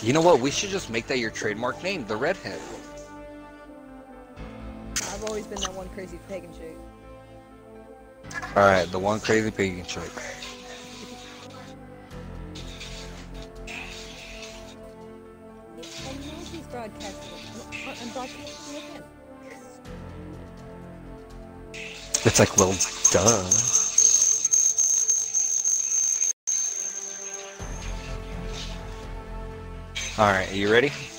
You know what? We should just make that your trademark name, the redhead. I've always been that one crazy pagan chick. All right, the one crazy pagan chick. And now he's broadcasting. I'm- I'm broadcasting again. It's like, well, duh. All right, Are you ready?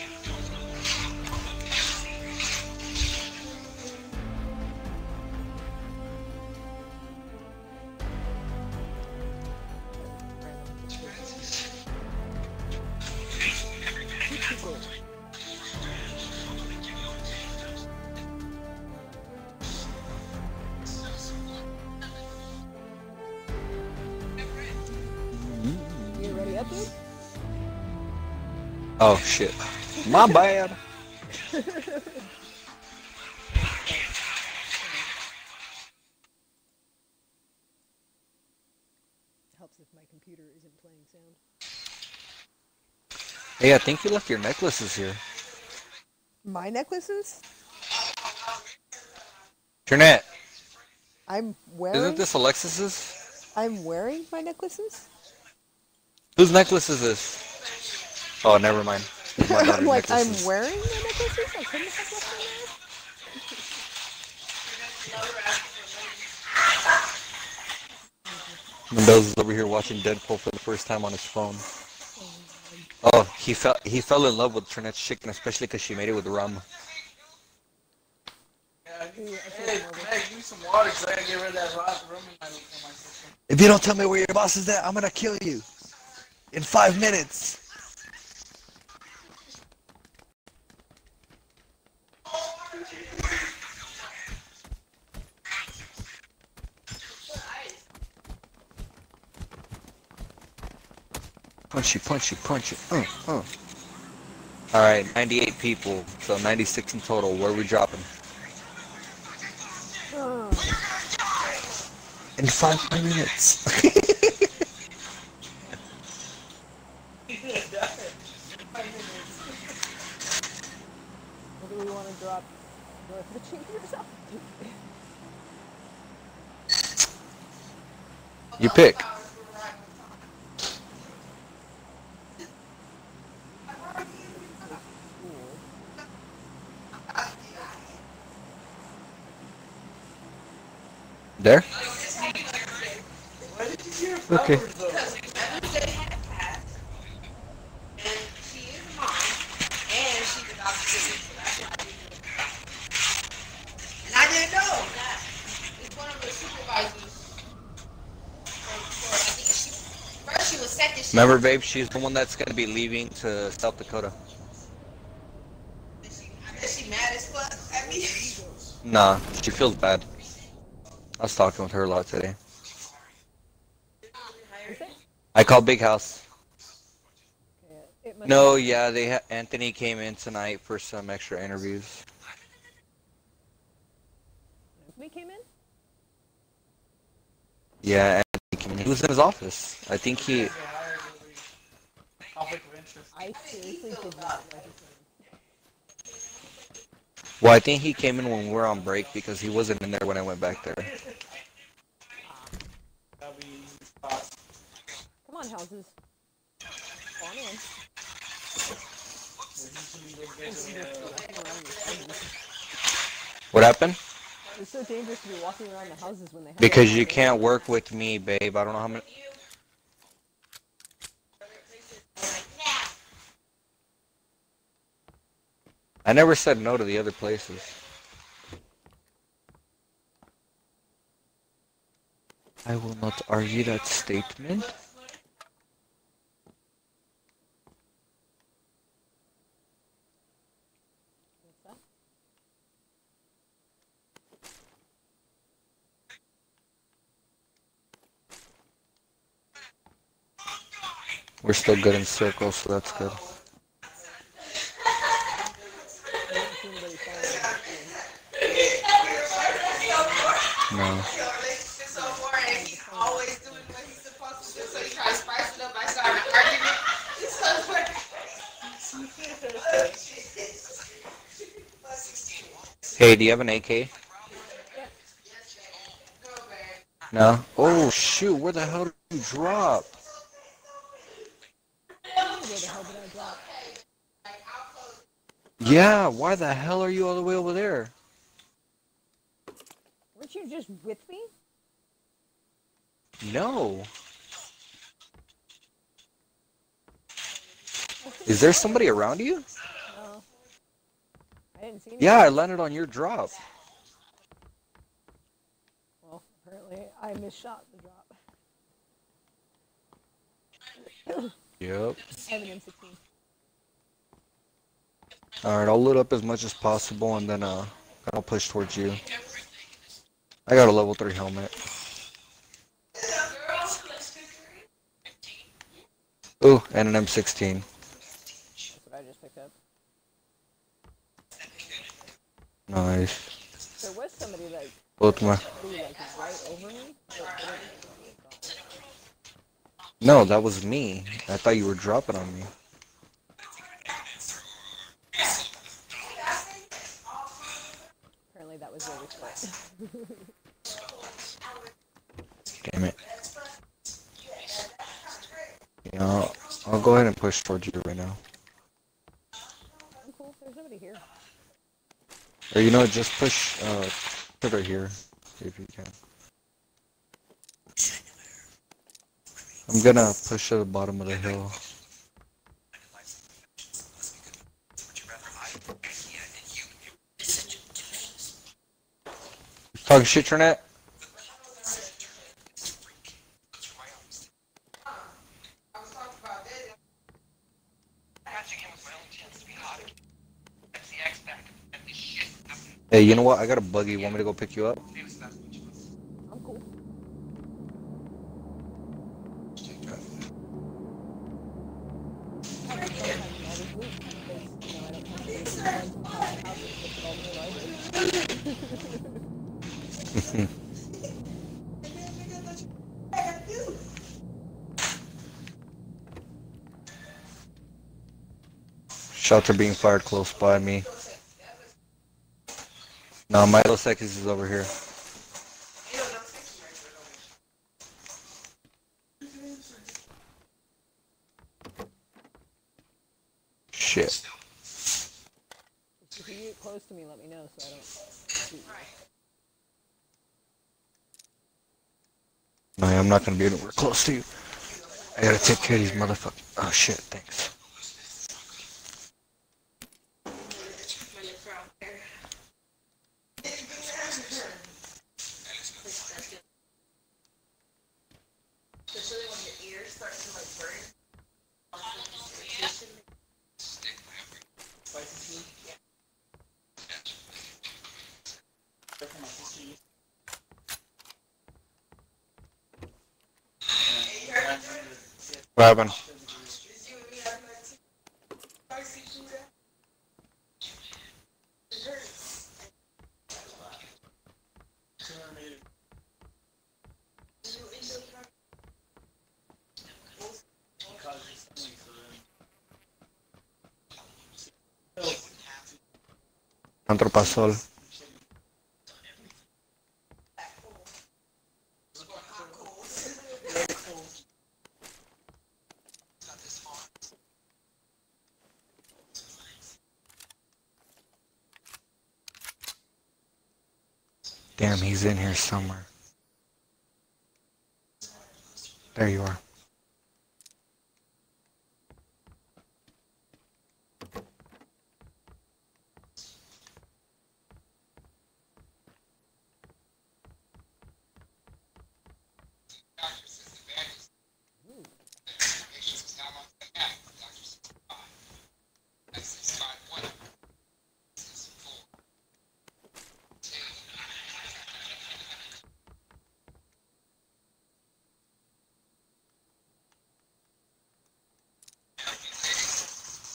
Oh shit, my bad. Helps if my computer isn't playing sound. Hey, I think you left your necklaces here. My necklaces? Trinette, I'm wearing. isn't this Alexis's? I'm wearing my necklaces. Whose necklace is this? Oh, never mind. It's my daughter's I'm like, I'm wearing my necklaces. I couldn't have left them there? Mendoza's over here watching Deadpool for the first time on his phone. Oh, he fell he fell in love with Trinette's chicken, especially because she made it with rum. Yeah, hey, give me some water I can get rid of that rot room in my, in my system. If you don't tell me where your boss is at, I'm gonna kill you. In five minutes. Punchy, punchy, punchy. Uh, uh. All right, 98 people, so 96 in total. Where are we dropping? Oh, In five minutes. what do we want to drop? North Virginia or something? you pick. There? Okay. And I didn't know. It's one of the supervisors. For, I think she, first she was second. She Remember, babe, she's the one that's gonna be leaving to South Dakota. I bet she mad as fuck at me. Nah, she feels bad. I was talking with her a lot today. I called Big House. Yeah, No, yeah, they ha- Anthony came in tonight for some extra interviews. We came in. Yeah, Anthony came in. He was in his office. I think he. Conflict of interest. I seriously did not name. Well, I think he came in when we were on break because he wasn't in there when I went back there. That'll be easy spot. Come on, houses. Come on in. What happened? It's so dangerous to be walking around the houses when they. Because you can't work with me, babe. I don't know how many. I never said no to the other places. I will not argue that statement. We're still good in circles, so that's good. No. Hey, do you have an AK? No? Oh, shoot, where the hell did you drop? Yeah, why the hell are you all the way over there? You just with me? No. Is there somebody around you? No. I didn't see anything. Yeah, I landed on your drop. Well, apparently I misshot the drop. Yep. I have an M16. All right, I'll load up as much as possible, and then uh, I'll push towards you. I got a level three helmet. Ooh, and an M16. That's what I just picked up. Nice. There was somebody like, Both my. like right over me. but I didn't- No, that was me. I thought you were dropping on me. Apparently that was David's foot. Damn it. Yeah, I'll, I'll go ahead and push towards you right now. Cool. There's nobody here. Or you know, just push uh, to here, if you can. I'm gonna push to the bottom of the hill. Talking shit, Trinette? Hey, you know what? I got a buggy. Want me to go pick you up? I'm cool. Shots are being fired close by me. No, my Dos Equis is over here. Shit. If you get close to me, let me know so I don't shoot. No, I'm not gonna be anywhere close to you. I gotta take care of these motherfuckers. Oh shit, thanks. What happened? Antropasol. He's in here somewhere. There you are.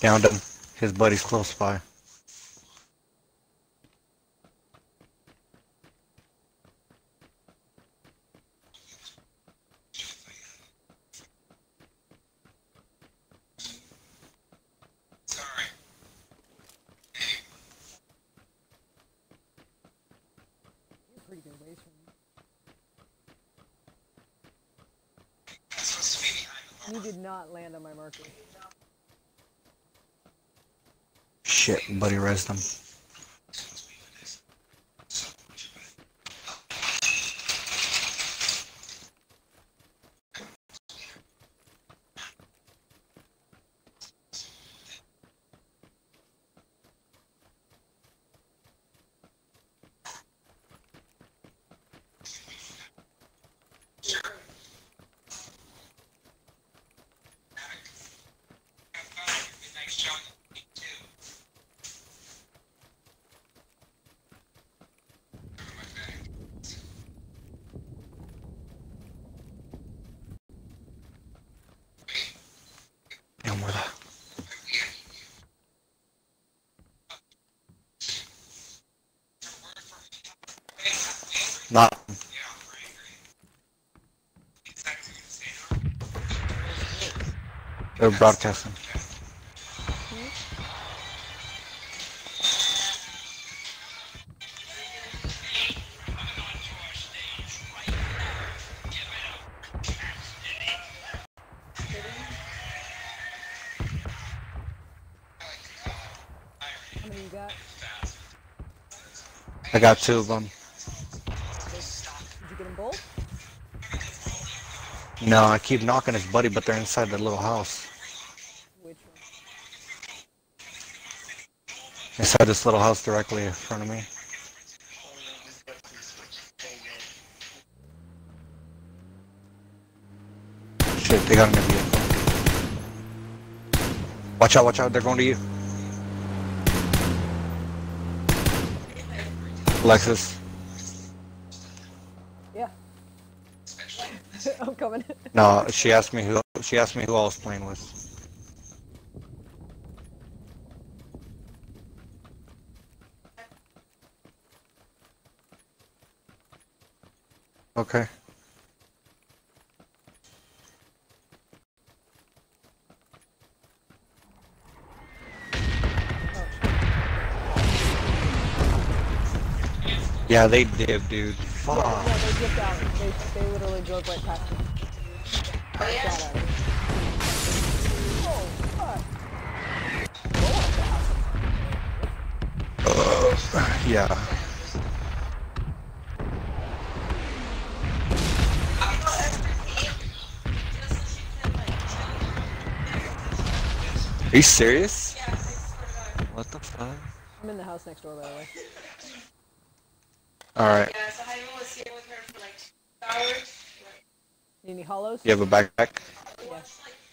Downed him. His buddy's close by. Not. They're broadcasting. I got two of them. No, I keep knocking his buddy, but they're inside the little house. Inside this little house directly in front of me. Shit, they got him in the vehicle. Watch out, watch out, they're going to you. Alexis. Yeah. I'm coming. No, she asked me who she asked me who I was playing with. Okay. Yeah, they did, dude. Fuck. Yeah, they out. They, they literally drove right past me. Oh, yeah. Shot at me. Fuck. Yeah. Are you serious? What the fuck? I'm in the house next door, by the way. Alright. Yeah, so Jaime was here with her for like two hours. Need any hollows? You have a backpack? Yeah.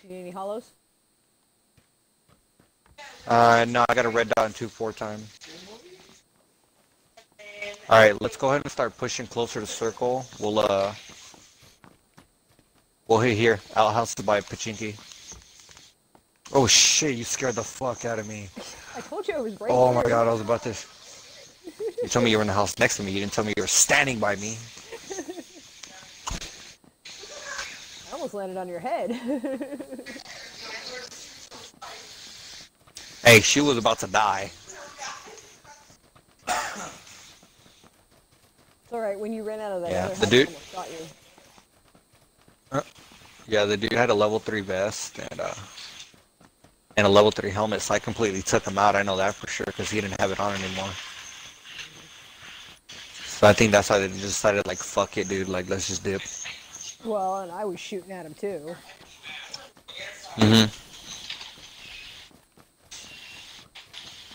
You need any hollows? Uh, no, I got a red dot and two four time. Alright, let's go ahead and start pushing closer to circle. We'll, uh... We'll hit here. Outhouse by Pochinki. Oh shit, you scared the fuck out of me. I told you I was right Oh my god, I was about to... You told me you were in the house next to me. You didn't tell me you were standing by me. I almost landed on your head. Hey, she was about to die. it's alright, when you ran out of that Yeah, the dude- got you. Yeah, the dude had a level 3 vest and, uh... And a level 3 helmet, so I completely took him out. I know that for sure, because he didn't have it on anymore. So I think that's why they just decided, like, fuck it, dude. Like, let's just dip. Well, and I was shooting at him too. Mm-hmm.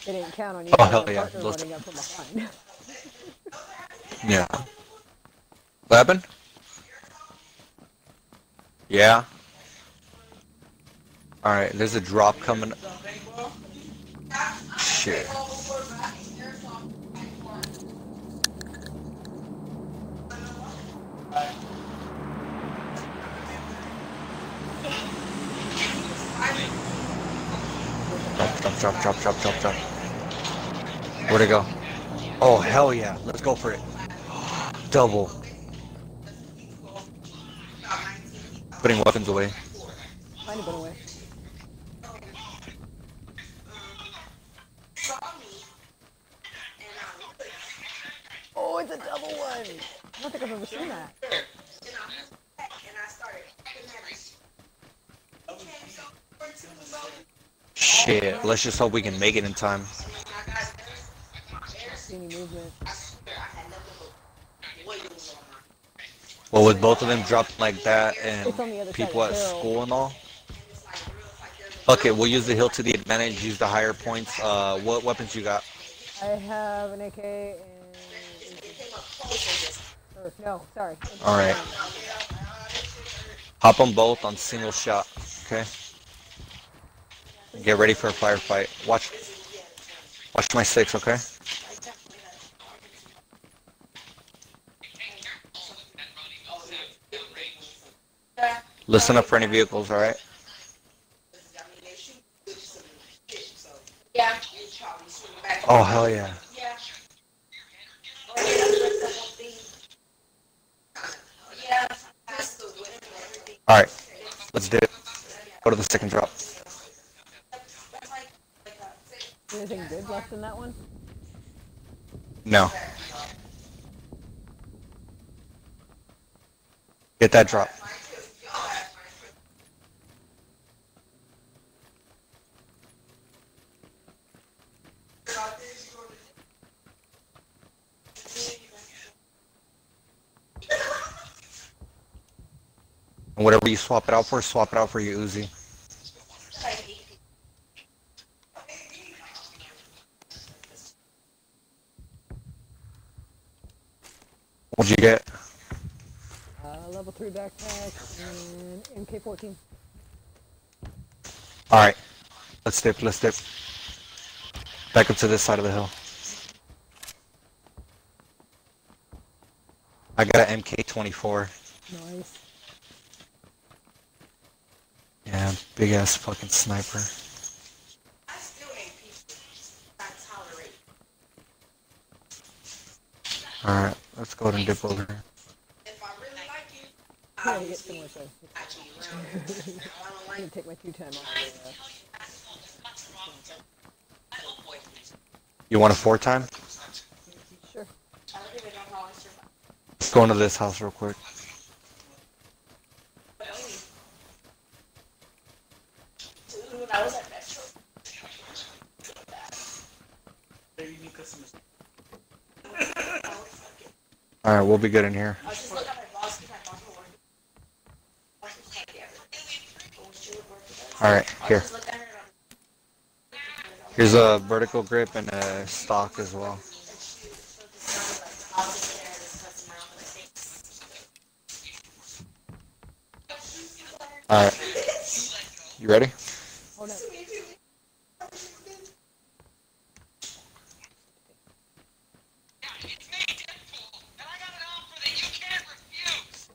They didn't count on you Oh, hell yeah, running up from behind. Yeah. What happened? Yeah. Alright, there's a drop coming. Shit. Drop, drop, drop, drop, drop, drop. Where'd it go? Oh, hell yeah. Let's go for it. Double. Putting weapons away. Tiny bit away. Oh, it's a double. one. I don't think I've ever seen that. And I, and I started. He came so far to the boat. Shit. Let's just hope we can make it in time. I got there. See any movement? I swear I had nothing but wheels on my. Well, with both of them dropped like that and It's on the other side people at school and all. And it's like real, it's like there's Fuck it, we'll use the hill to the advantage, use the higher points. Uh, what weapons you got? I have an AK and it came up close on this. or no, sorry. Alright. Hop on both on single shot, okay? Get ready for a firefight. Watch, watch my six, okay? Listen up for any vehicles, swing back. Oh, hell yeah. Everything. Alright, let's do it. Go to the second drop. That's like, like a, Anything good left in that one? No. Get that drop. And whatever you swap it out for, swap it out for your Uzi. What'd you get? Uh, level three backpack and MK14. Alright. Let's dip, let's dip. Back up to this side of the hill. I got an MK24. Nice. Yeah, big ass fucking sniper. I still ain't peaceful. I tolerate. Alright, let's go ahead and dip over. If I really like you, I'm gonna get just some more so. got you I don't I'm gonna take my two time off. You want a four time? Sure. I don't even know how I survived. Let's go into this house real quick. But only. Dude, when I was Alright, we'll be good in here. Alright, here. Here's a vertical grip and a stock as well. Alright. You ready? Oh no. It's me, Deadpool, and I got an offer that you can't refuse.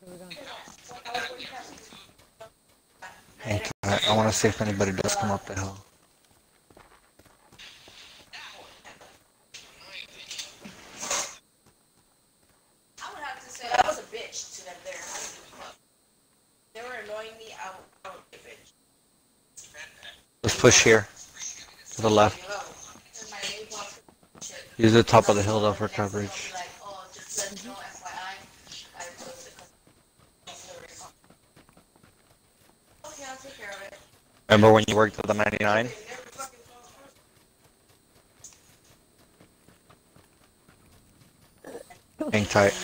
Where we going? Tight. I want to see if anybody does come up the hill. I would have to say I was a bitch to them there. I didn't give a fuck. They were annoying me. I would, I would be a bitch. Let's push here. To the left. You know, and my name was shit. Use the top of the hill though for coverage. Be like, oh, just let you know, FYI, I took the customer. Okay, I'll take care of it. Remember when you worked at the 99? They never fucking calls first. Hang tight.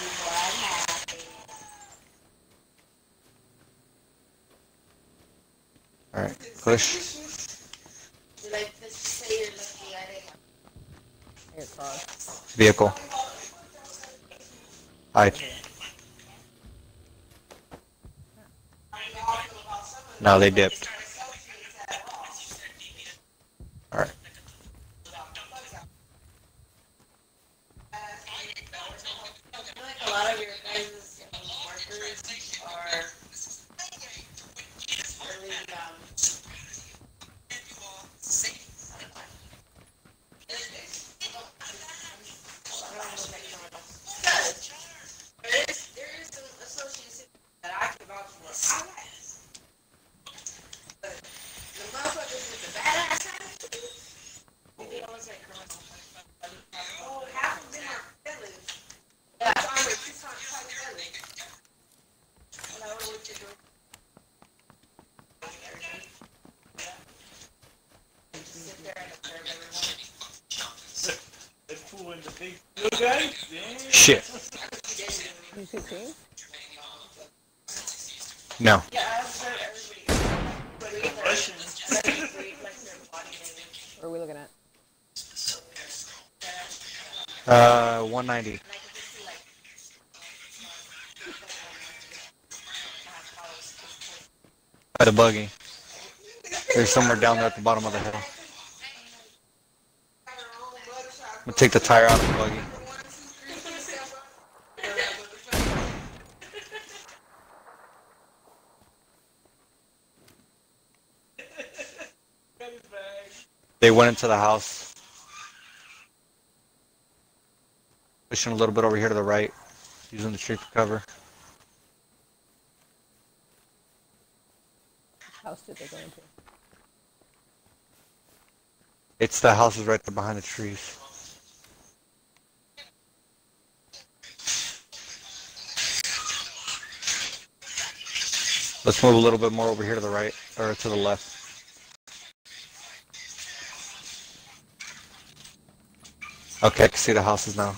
Alright, push. Vehicle. Hide. Now they dipped. The buggy. They're somewhere down there at the bottom of the hill. I'm gonna take the tire out of the buggy. They went into the house. Pushing a little bit over here to the right. Using the tree for cover. Which house did they go into? It's the houses right there behind the trees. Let's move a little bit more over here to the right, or to the left. Okay, I can see the houses now.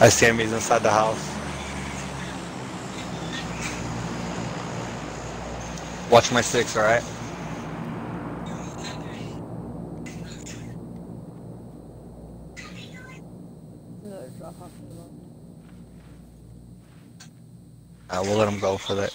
I see enemies inside the house. Watch my six, alright? Another drop off in the boat. Uh, we'll let him go for that.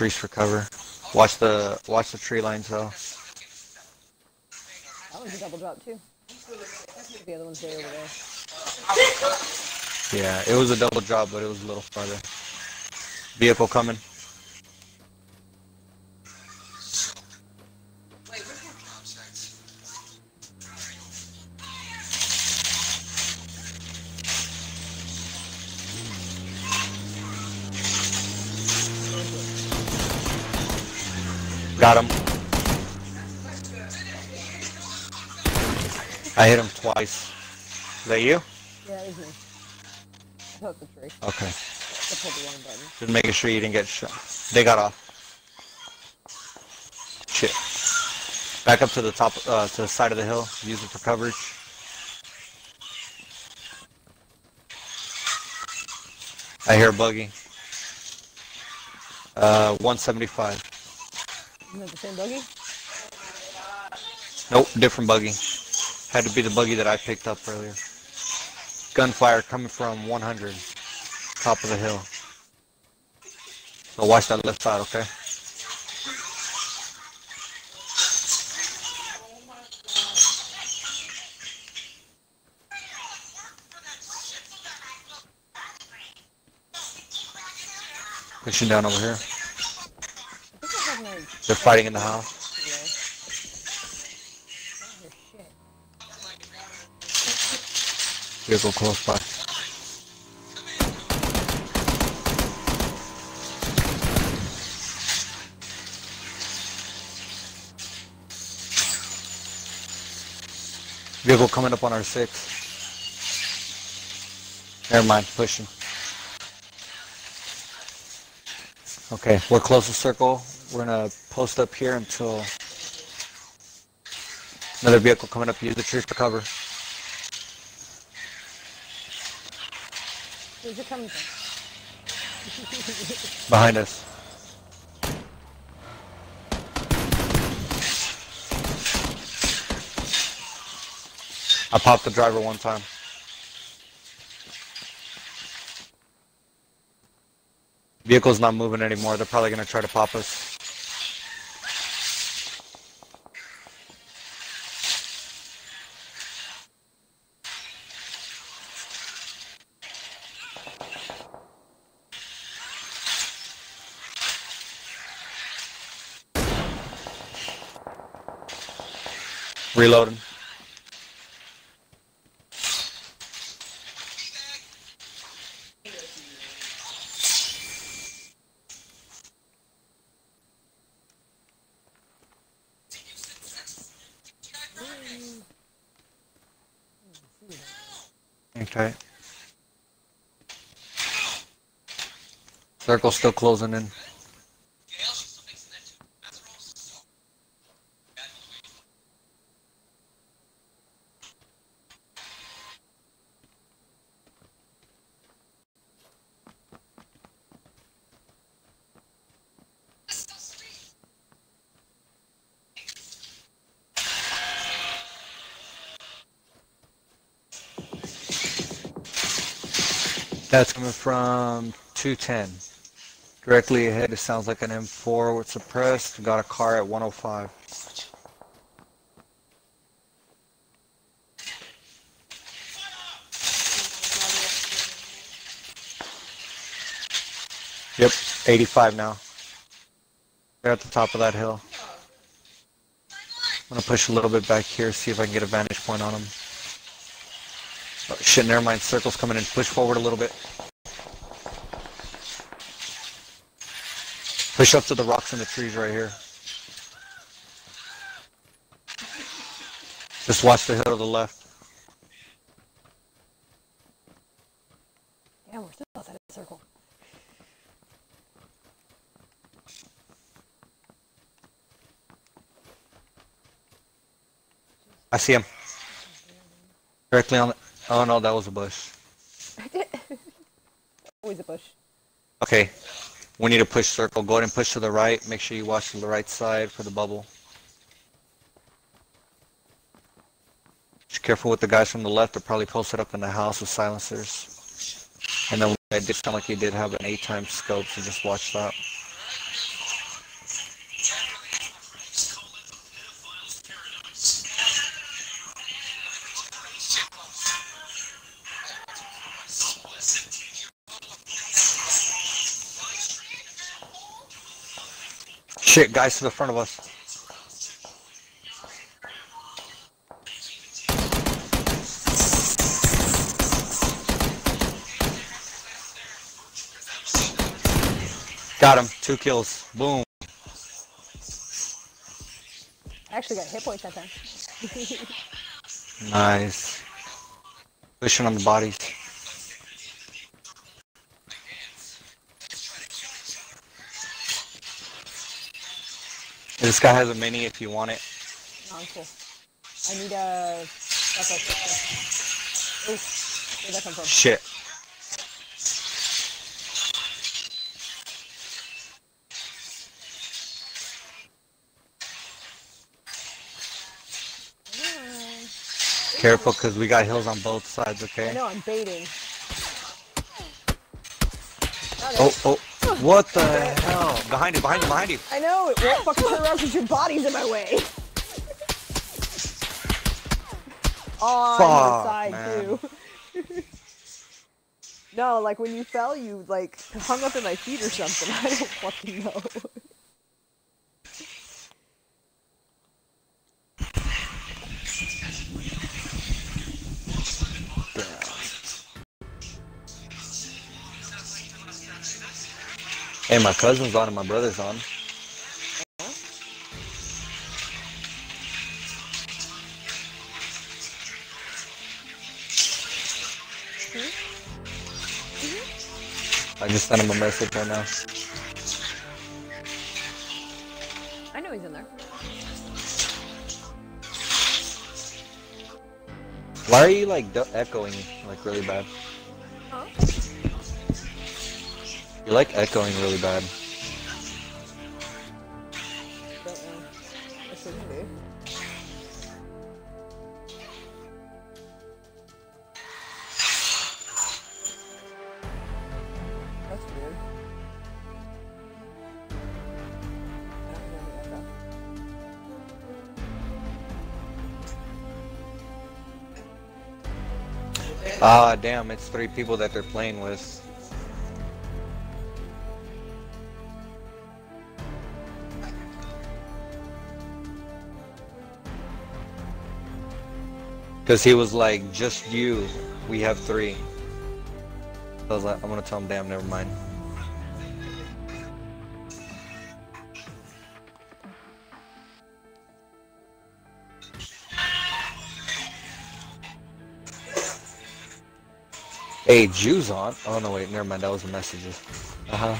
Trees for cover. Watch the watch the tree lines though. That one's a double drop too. The other one's way over there. Yeah, it was a double drop, but it was a little farther. Vehicle coming. Got him. I hit him twice. Is that you? Yeah, that was me. I the tree. Okay. I pulled the wrong button. Just making sure you didn't get shot. They got off. Shit. Back up to the top, uh, to the side of the hill. Use it for coverage. I hear a buggy. Uh, 175. Isn't it the same buggy? Nope, different buggy. Had to be the buggy that I picked up earlier. Gunfire coming from 100, top of the hill. So watch that left side, okay? Pushing down over here. They're fighting in the house. Vehicle close by. Vehicle coming up on our six. Never mind, pushing. Okay, we're close to circle. We're gonna post up here until another vehicle coming up. Use the trees for cover. Where's it coming from? Behind us. I popped the driver one time. Vehicle's not moving anymore. They're probably gonna try to pop us. Reloading. Okay. Circle's still closing in. That's coming from 210. Directly ahead, it sounds like an M4 with suppressed. Got a car at 105. Yep, 85 now. They're at the top of that hill. I'm gonna push a little bit back here, see if I can get a vantage point on them. Oh, shit, never mind. Circle's coming in. Push forward a little bit. Push up to the rocks and the trees right here. Just watch the hill to the left. Yeah, we're still outside of the circle. I see him. Directly on the... Oh no, that was a bush. Always a bush. Okay. We need to push circle. Go ahead and push to the right. Make sure you watch to the right side for the bubble. Just careful with the guys from the left. They're probably posted up in the house with silencers. And then it did sound like he did have an eight times scope, so just watch that. Shit, guys to the front of us. Got him. Two kills. Boom. I actually got hit points that time. Nice. Pushing on the bodies. This guy has a mini if you want it. No, I'm cool. I need a. That's a. Oof. Where'd that come from? Shit. Careful, because we got hills on both sides, I okay? know, I'm baiting. Oh, oh. What the hell? Behind you, behind you, behind you. I know, it won't fucking turn around because your body's in my way. Oh, Fuck, I'm side man. too. no, like when you fell, you like hung up in my feet or something. I don't fucking know. Hey, my cousin's on and my brother's on. I just sent him a message right now. I know he's in there. Why are you like echoing like really bad? You're like echoing really bad. Ah, damn, it's three people that they're playing with. Because he was like, just you, we have three. I was like, I'm gonna tell him, damn, never mind. Hey, Jews on. Oh no, wait, never mind. That was the messages. Uh huh.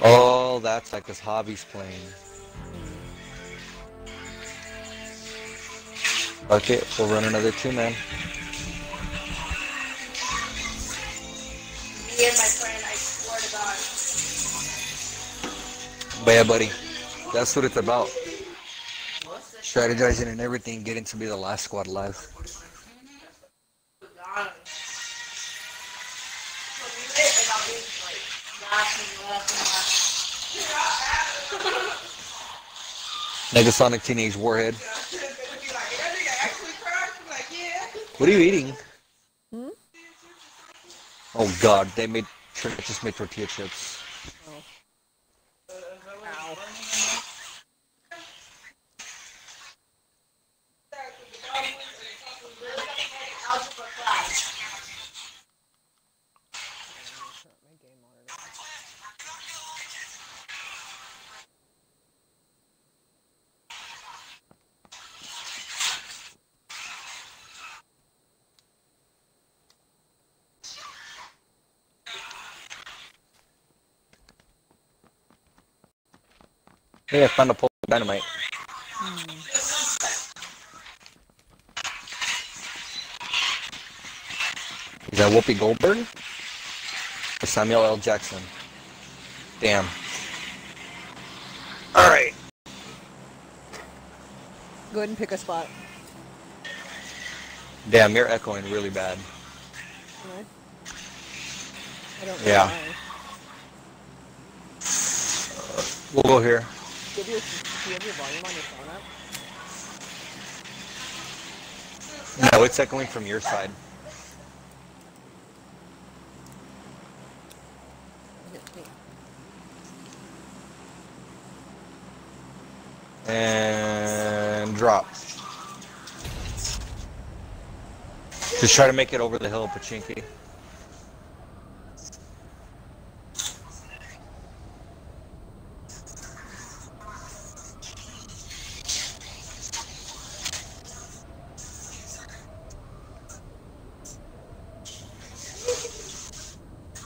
Oh, that's like his hobbies playing. Okay, we'll run another two man. Me and my friend, I swear to God. But yeah, buddy, that's what it's about. Strategizing and everything, getting to be the last squad alive. Negasonic Teenage Warhead. They'd be like, "That nigga actually cried?" I'm like, yeah. What are you eating? Hmm? Oh God, they made just made tortilla chips. Ow. Algebra class. Turn my game monitor. Hey, I found a pole of dynamite. Is that Whoopi Goldberg? Or Samuel L. Jackson? Damn. Alright. Go ahead and pick a spot. Damn, you're echoing really bad. Am I? I don't know Yeah. why. We'll go here. You your, volume on your phone? No, it's echoing from your side. And drop. Just try to make it over the hill, Pochinki.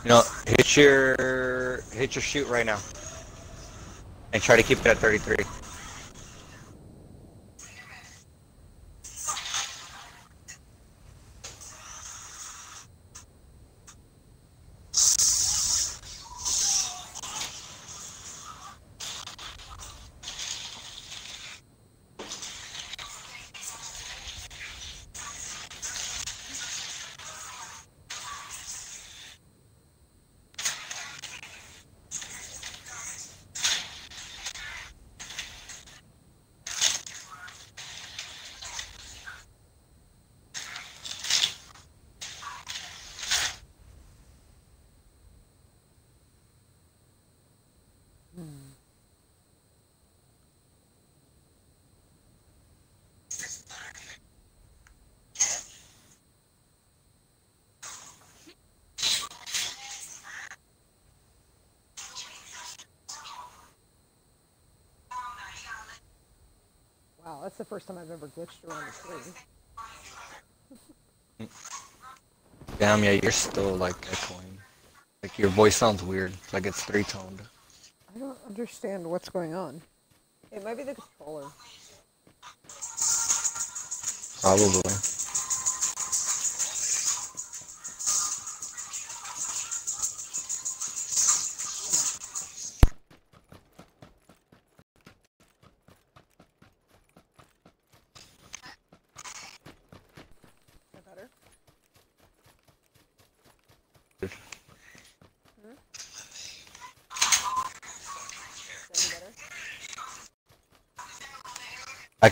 You know, hit your hit your shoot right now. And try to keep it at 33. Wow, that's the first time I've ever glitched around the tree. Damn, yeah, you're still like echoing. Like your voice sounds weird. Like it's three toned. I don't understand what's going on. It might be the controller. Probably.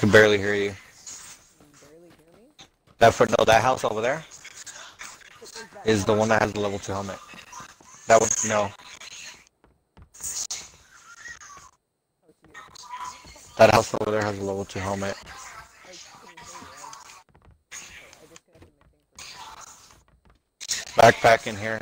Can barely hear you. That for no, that house over there Is the one that has the level two helmet. That one, no, that house over there has a level two helmet. Backpack in here.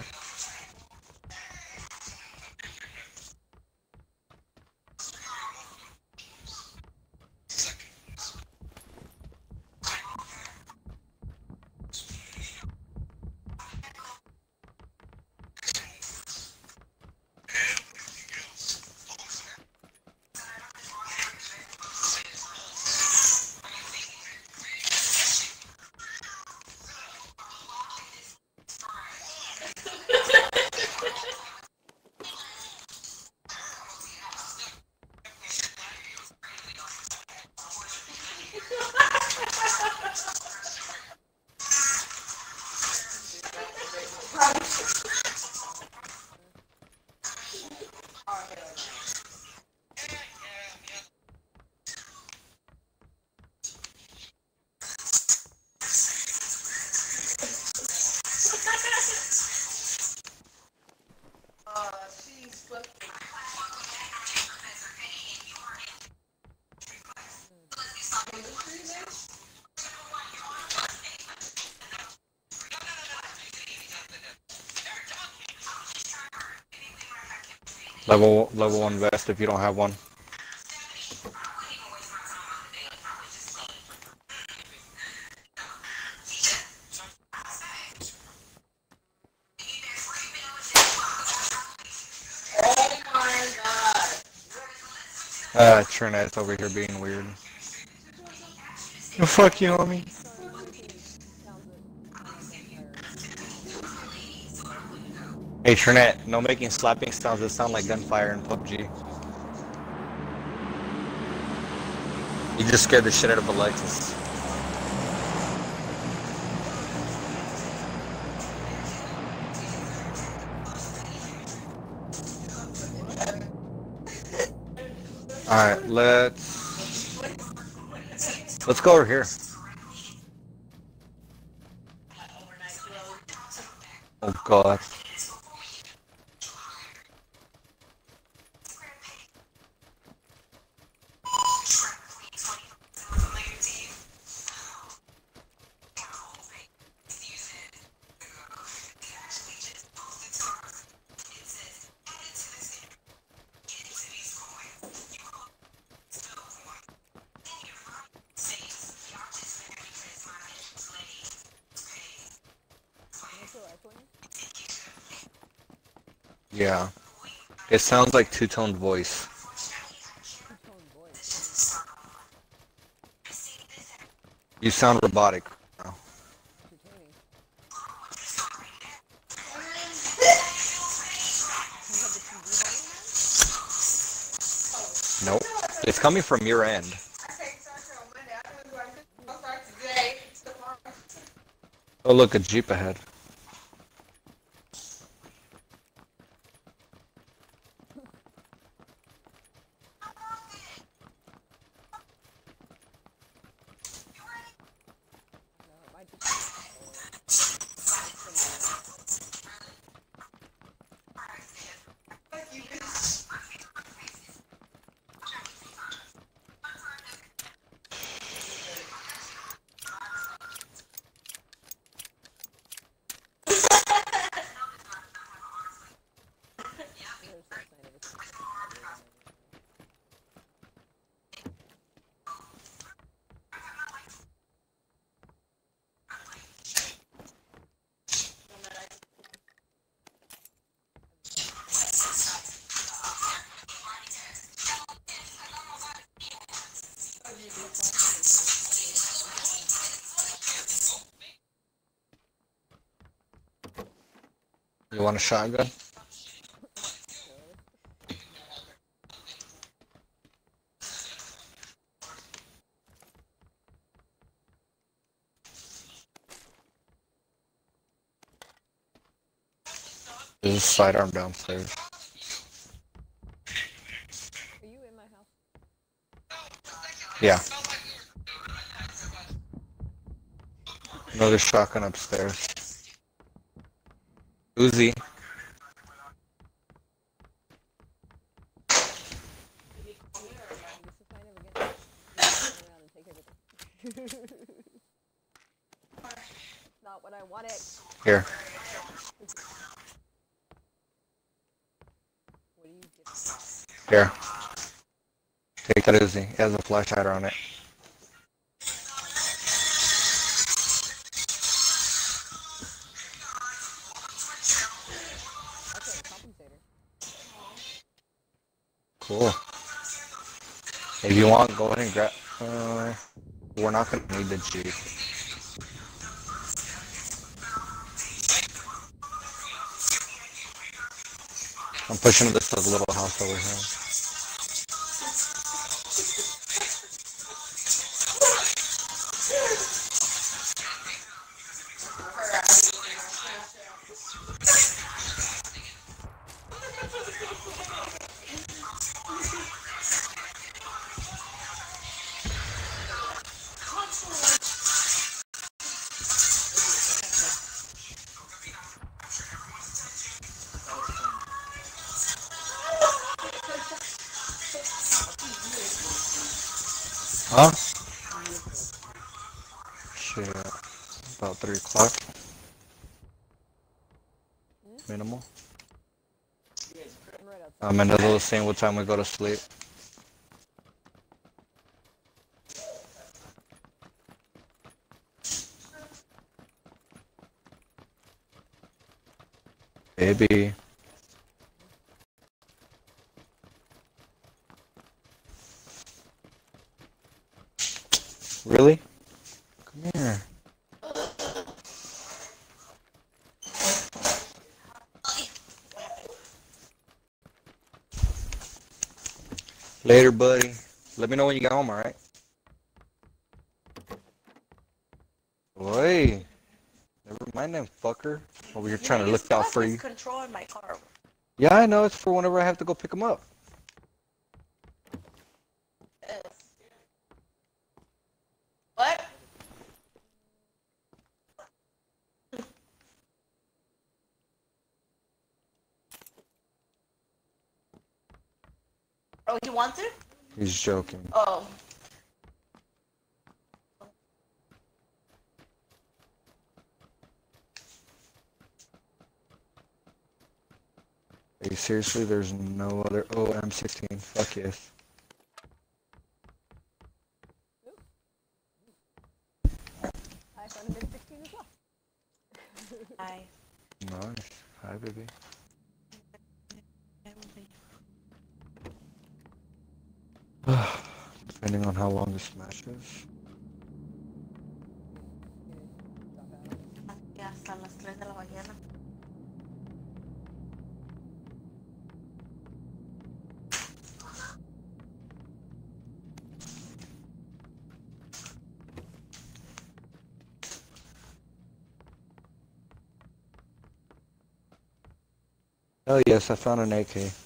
Level level one vest if you don't have one. Oh my god. Uh, Trinet's over here being weird. Fuck you, homie. Hey, Trinet, no making slapping sounds that sound like gunfire in PUBG. You just scared the shit out of Alexis. Alright, let's... Let's go over here. Oh god. Sounds like two-toned voice. You sound robotic. Nope. It's coming from your end. Oh, look, a Jeep ahead. Shotgun? There's a sidearm downstairs. Are you in my house? Yeah. Another shotgun upstairs. Uzi. This is fine never get turn around and take everything. Not what I wanted. Here. What do you get? Here. Take that. It has a flash hider on it. Cool. If you want, go ahead and grab. Uh, we're not gonna need the Jeep. I'm pushing this like, little house over here. Saying what time we go to sleep. Baby. Really? Come here. Later, buddy. Let me know when you get home, alright? Oi. Never mind that fucker. Over here trying to look out for you. Controlling my car. Yeah, I know. It's for whenever I have to go pick him up. What? Oh, you want it? Joking. Oh. You seriously? There's no other. Oh, M16. Fuck yes. I found a mid 16 as well. Hi. Nice. Hi, baby. Depending on how long this match is. Aquí hasta las 3 de la mañana. Oh yes, I found an AK.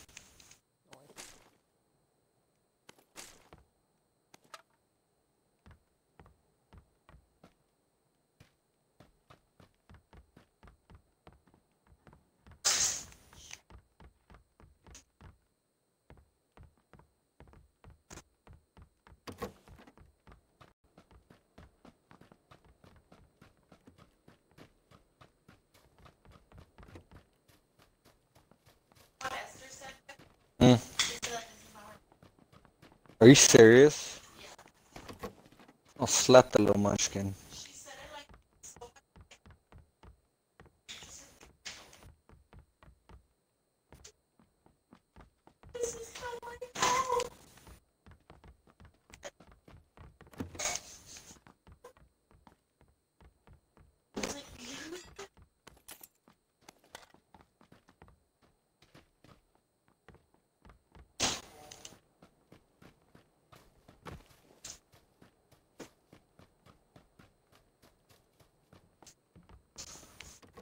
Are you serious? I'll slap the little munchkin.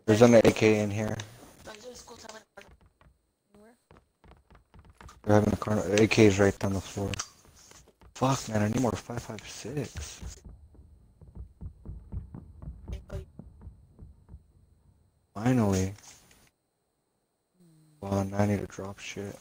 There's an AK in here. They're having a car. AK's right down the floor. Fuck, man, I need more 556. Finally. Well, now I need to drop shit.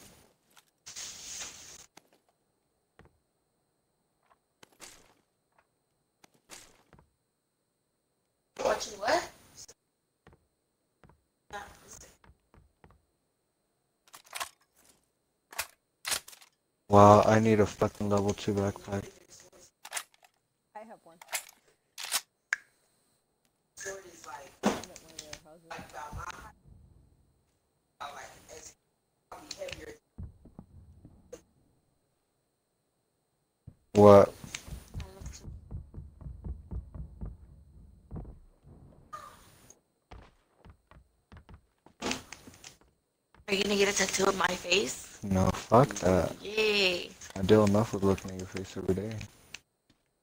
I need a fucking level 2 backpack. I have one. I'm at one of their houses. What? Are you gonna get a tattoo of my face? No, fuck that. Yay. I deal enough with looking at your face every day.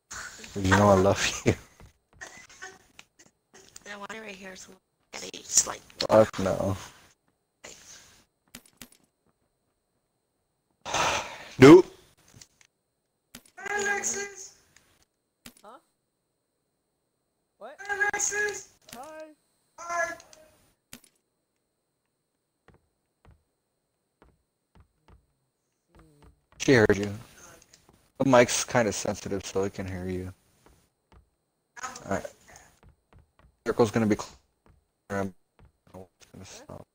'Cause you know I love you. I want it right here so at just like Fuck no. mic's kind of sensitive, so it can hear you. Alright. Circle's gonna be. Gonna stop.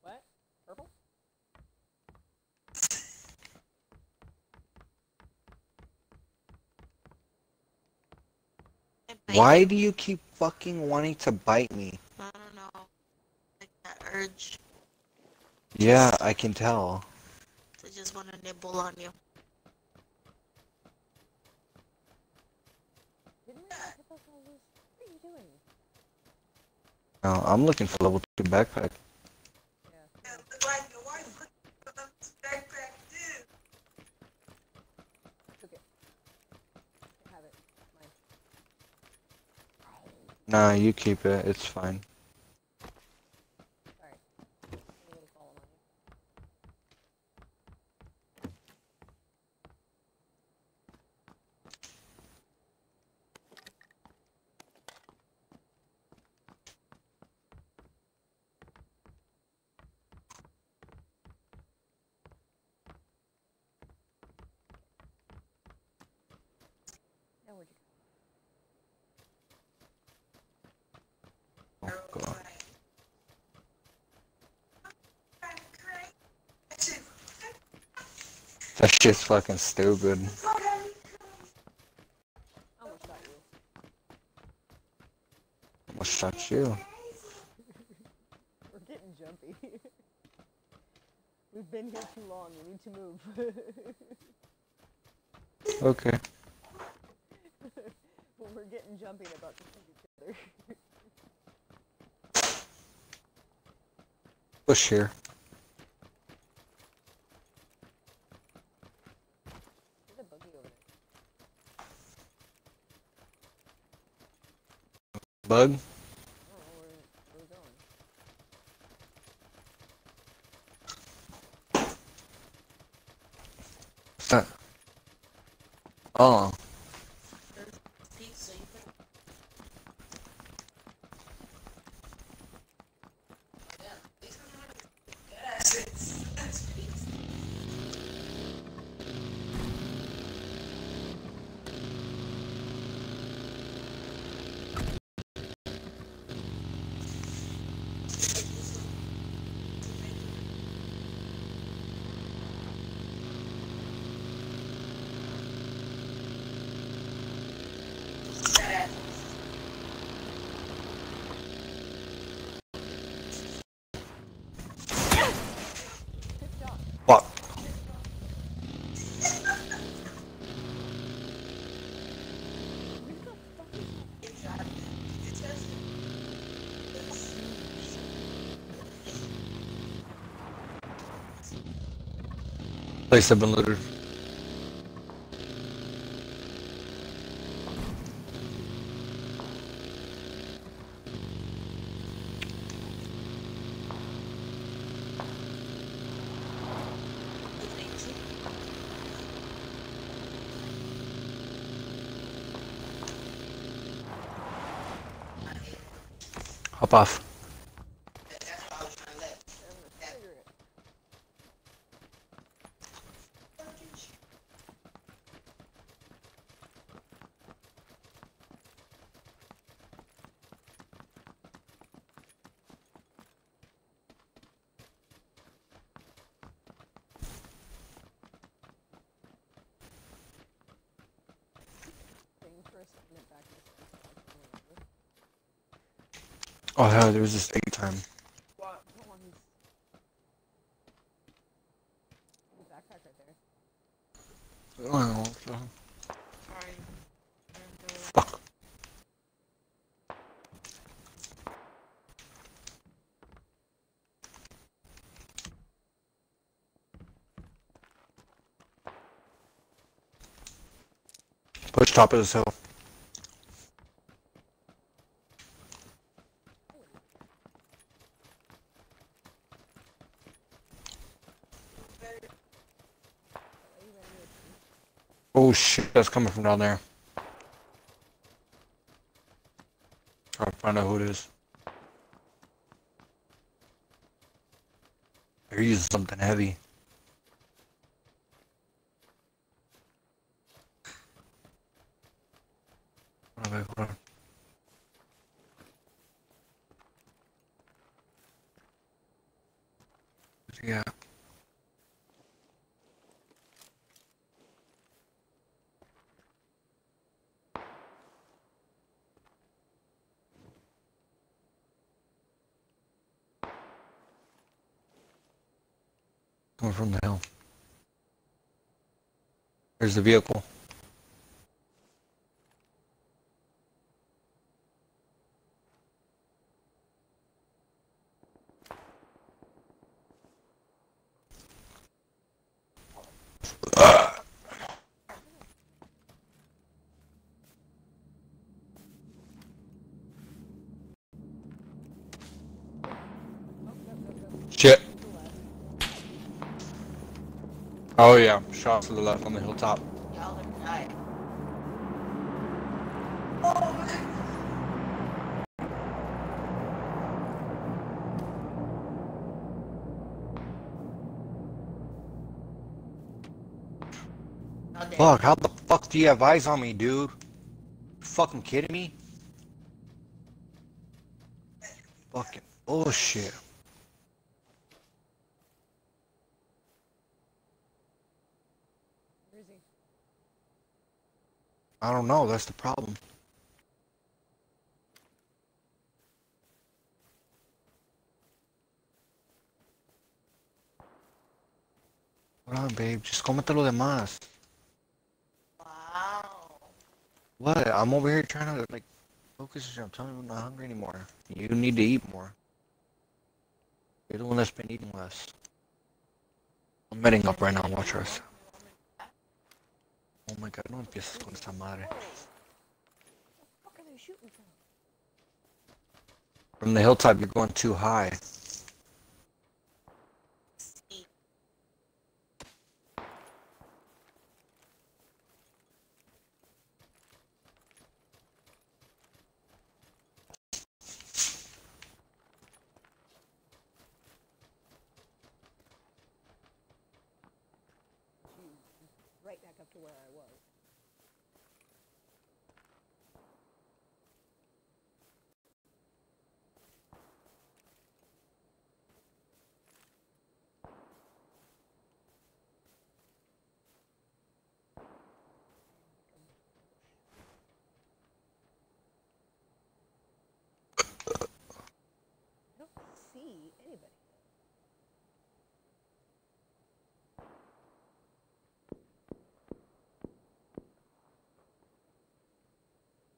Why do you keep fucking wanting to bite me? I don't know. Like that urge. Yeah, I can tell. I just want to nibble on you. No, I'm looking for level two backpack. Yeah. Took it. Have it. Mine. Nah, you keep it. It's fine. Alright. I'm gonna follow mine. Now where'd you Oh god. Shit's fucking stupid. go? I almost shot you. What shot you? We're getting jumpy. We've been here too long. We need to move. Okay. but we're getting jumpy and about to shoot each other. Push here. There's a buggy over there. Bug? I don't know where, where we're going. What's that? Uh, oh. Place have been looted. Hop off. Right there. What the- Sorry. And, uh, fuck. Push top of this hill. Oh shit, that's coming from down there. Trying to find out who it is. They're using something heavy. Hold on, wait, hold on. Yeah. Coming from the hill. There's the vehicle. Oh yeah, shot to the left on the hilltop. Fuck, how the fuck do you have eyes on me, dude? You fucking kidding me? Fucking bullshit. Where is he? I don't know, that's the problem. Hold on, babe, just cómete lo demás. Wow. What? I'm over here trying to, like, focus. I'm telling you I'm not hungry anymore. You need to eat more. You're the one that's been eating less. I'm heading up right now, watch us. Oh my god, no empieces con esta madre. From the hilltop, you're going too high.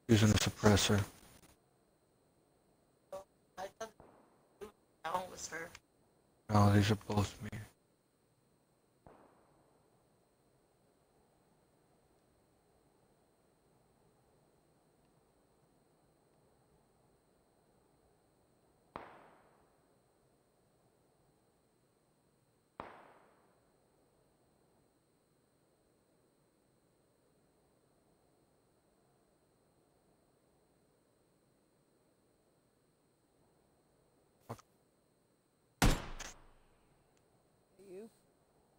Using a suppressor. I thought was her. No, these are both me.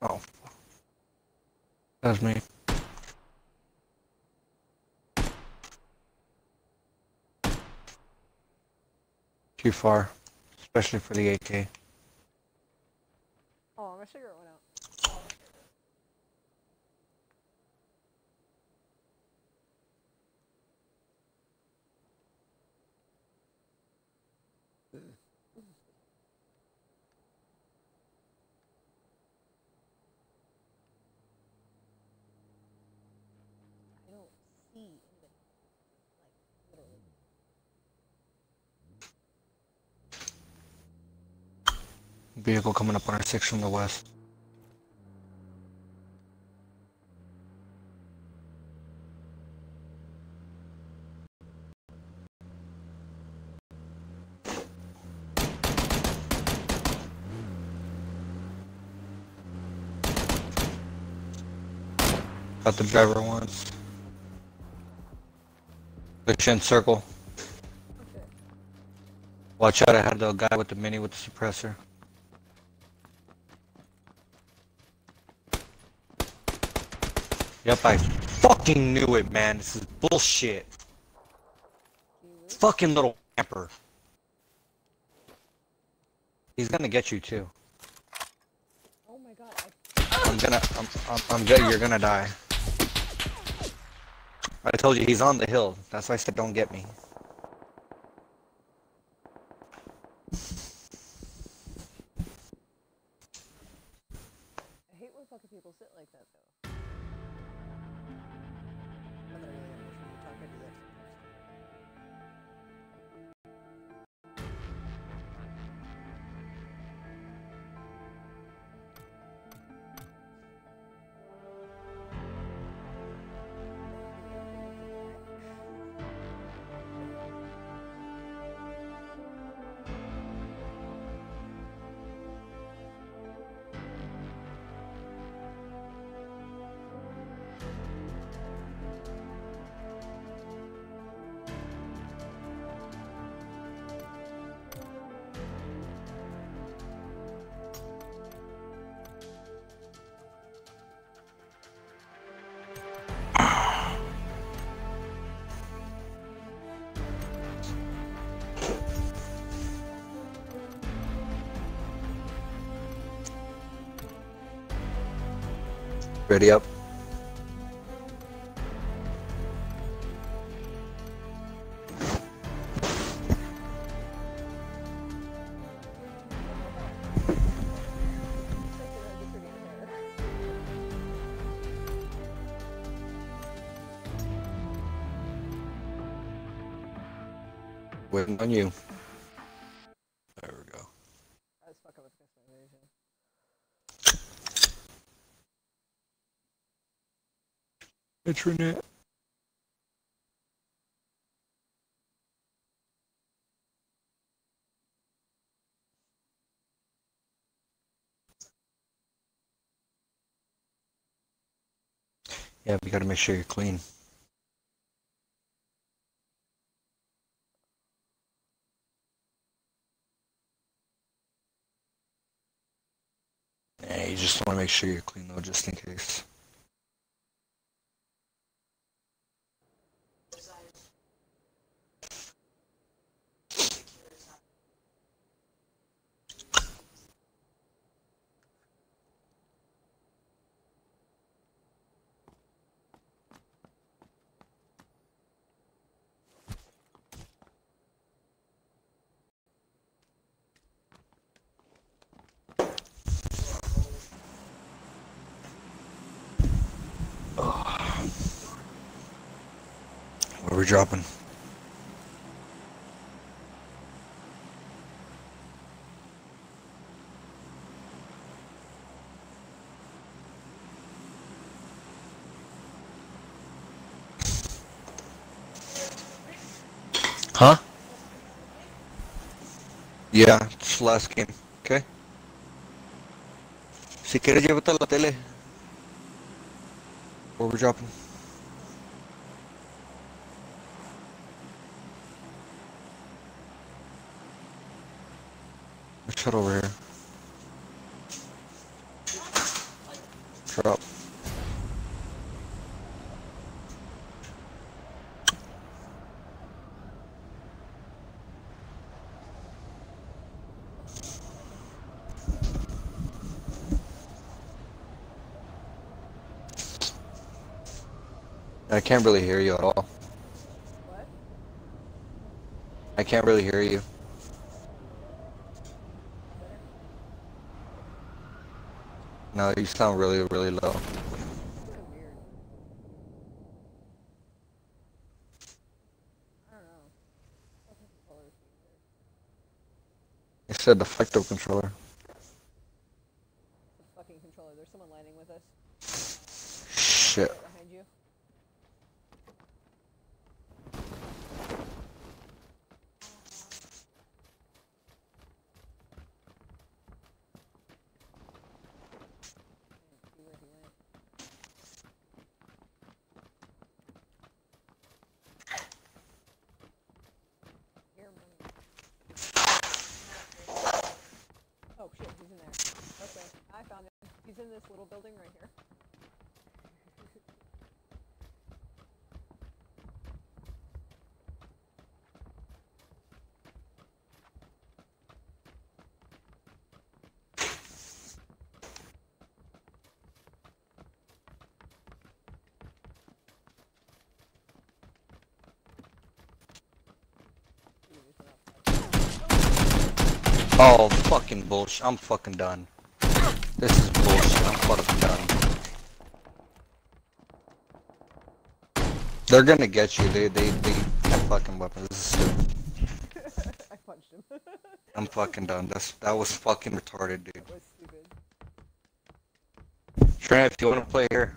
Oh. That's me. Too far. Especially for the AK. Oh, I'm a cigarette see. Like, literally. Vehicle coming up on our six from the west. Got the driver once. Push circle. Okay. Watch out, I had the guy with the mini with the suppressor. Yep, I fucking knew it, man. This is bullshit. Fucking little camper. He's gonna get you too. Oh my god, I I'm gonna, I'm, I'm, I'm good. You're gonna die. I told you he's on the hill. That's why I said don't get me. Ready up. Expected her to Internet. Yeah, we gotta make sure you're clean. Yeah, you just want to make sure you're clean though, just in case. Are dropping? Huh? Yeah, it's last game. Okay. Si quieres, llévate la tele. What are dropping? Shut over here. Drop. I can't really hear you at all. What? I can't really hear you. No, you sound really, really low. You said the Flecto controller. bullshit. I'm fucking done. This is bullshit. I'm fucking done. They're gonna get you. They they they have fucking weapons. I punched him. I'm fucking done. That's that was fucking retarded, dude. That Trent, if you wanna play here.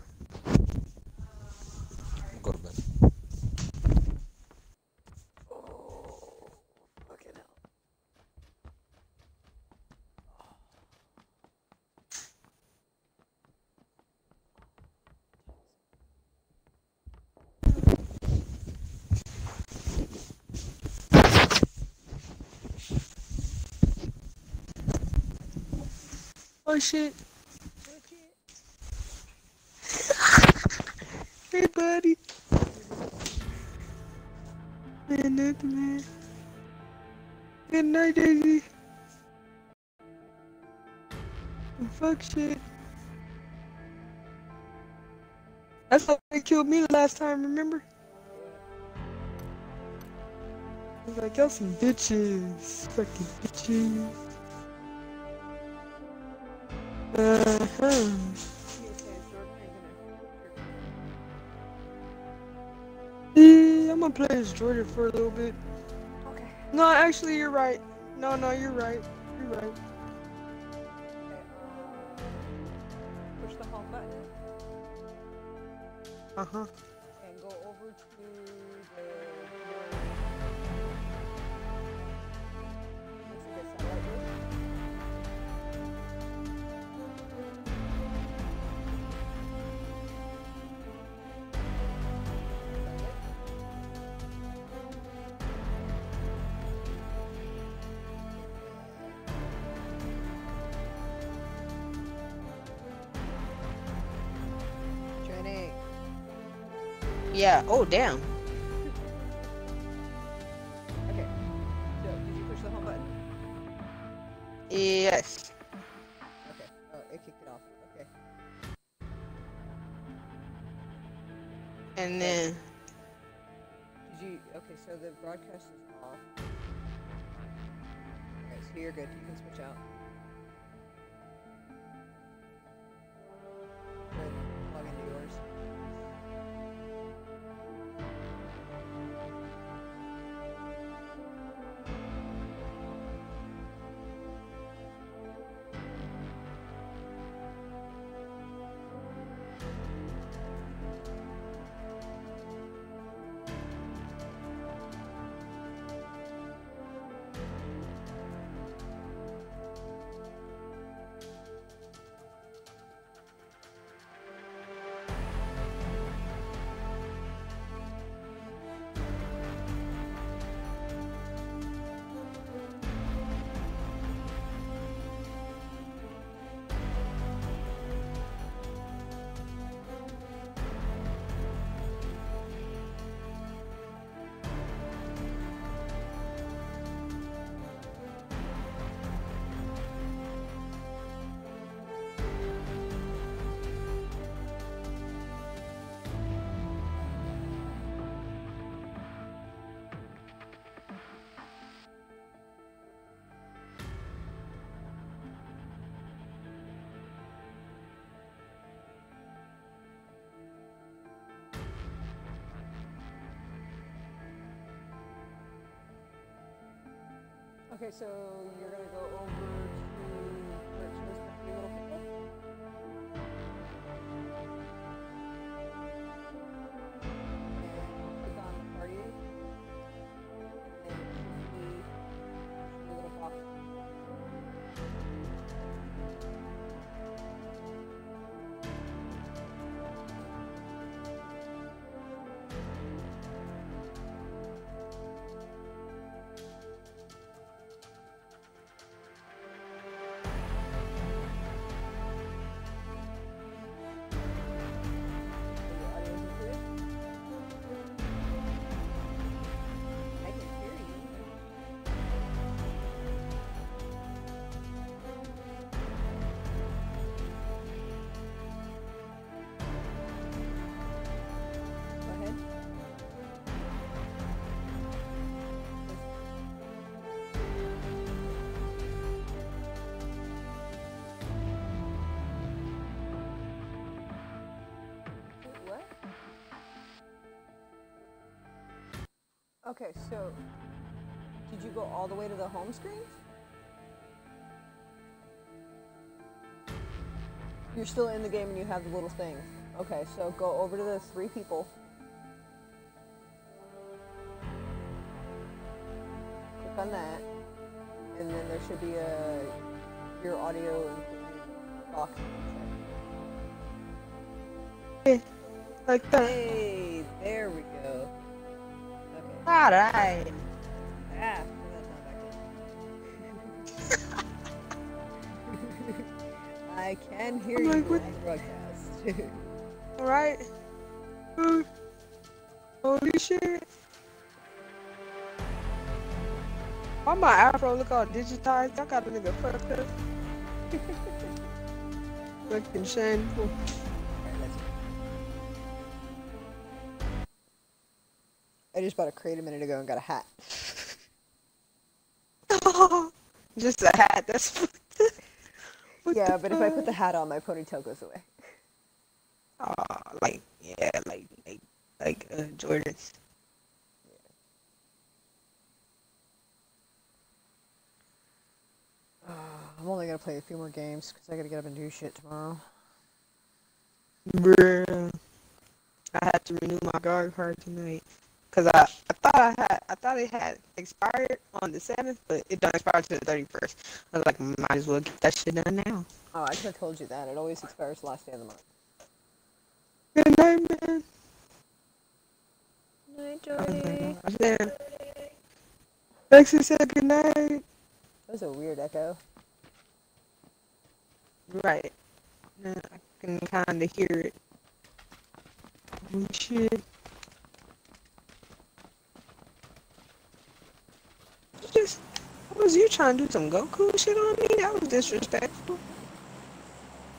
Time, remember? I like, y'all some bitches. Fucking bitches. Uh-huh. You gonna stay in Jordan or you Yeah, I'm gonna play as Jordan for a little bit. Okay. No, actually, you're right. No, no, you're right. You're right. Okay, um, push the home button Uh Yeah. Oh, damn. Okay. So, did you push the home button? Yes. Okay. Oh, it kicked it off. Okay. And then, Did you? Okay, so the broadcast is off. Alright, so you're good. You can switch out. Okay, so you're gonna go over to the little people. Okay, so did you go all the way to the home screen? You're still in the game and you have the little thing. Okay, so go over to the three people. Click on that, and then there should be a your audio box. Like that. Hey, there we go. Okay. Alright. Put that sound back in. I can hear I'm you on broadcast. Alright. Ooh. Holy shit. Why my afro look all digitized? I got a nigga fucked up. Fucking shameful. Just bought a crate a minute ago and got a hat. oh, Just a hat. That's fucked up. What yeah, but if I put the hat on, my ponytail goes away. Aw, like yeah, like like like uh, Jordan's. I'm only gonna play a few more games because I gotta get up and do shit tomorrow. Bruh. I had to renew my guard card tonight. Cause I, I thought I had I thought it had expired on the seventh, but it don't expire till the thirty first. I was like, might as well get that shit done now. Oh, I could have told you that. It always expires the last day of the month. Good night, man. Night, Oh my Jody. gosh, damn. Lexi said good night. That was a weird echo. Right. Yeah, I can kind of hear it. Holy shit. Just, what was you trying to do some Goku shit on me? That was disrespectful.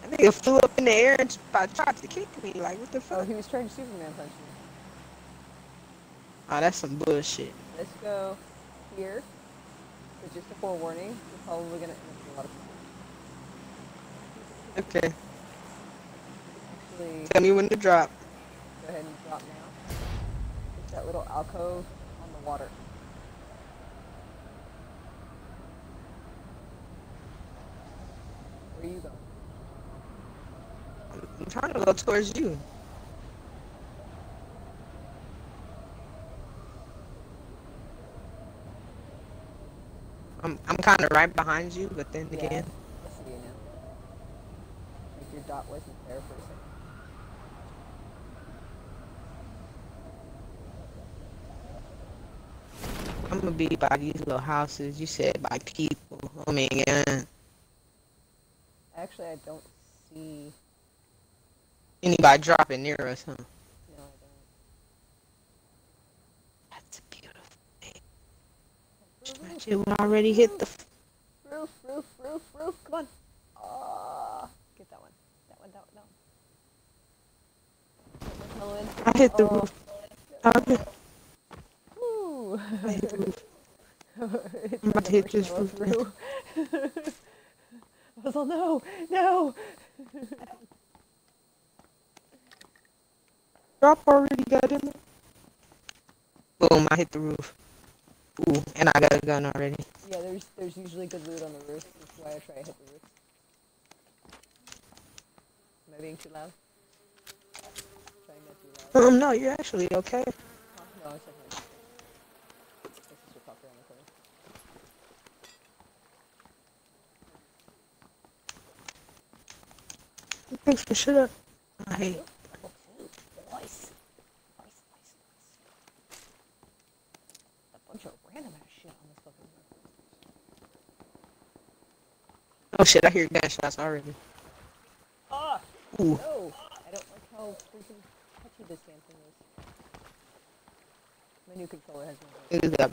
That nigga flew up in the air and tried to kick me. Like, what the fuck? Oh, fuck? he was trying to Superman punch me. Oh, that's some bullshit. Let's go here. So just a forewarning, we're probably gonna end up with a lot of Okay, Actually, tell me when to drop. go ahead and drop now. It's that little alcove on the water. You going? I'm trying to go towards you. I'm I'm kind of right behind you, but then Yeah, again, I see you now. Like your dot wasn't there for a second. I'm gonna be by these little houses. You said by people. I mean, yeah. Actually, I don't see. Anybody dropping near us, huh? No, I don't. That's a beautiful thing. My shit would already hit the. f- Roof, roof, roof, roof. Come on. Ah, get that one. That one, that one, that one. I hit the Oh. roof. Okay. Woo. I hit the roof. I'm about to hit this marshmallow roof through. I was all no, no. Drop already, goddamn it. Boom! I hit the roof. Ooh, and I got a gun already. Yeah, there's there's usually good loot on the roof. That's why I try to hit the roof. Am I being too loud? Trying not too loud. Um, no, you're actually okay. Huh? No, I said no. This is your pop around the corner. Thanks for shut up. I hate. Nice. Nice, nice, nice. A bunch of random ass shit on this fucking roof. Oh shit! I hear gunshots already. Ah! Ooh. No! I don't like how freaking touchy this damn thing is. My new controller has no Look at that.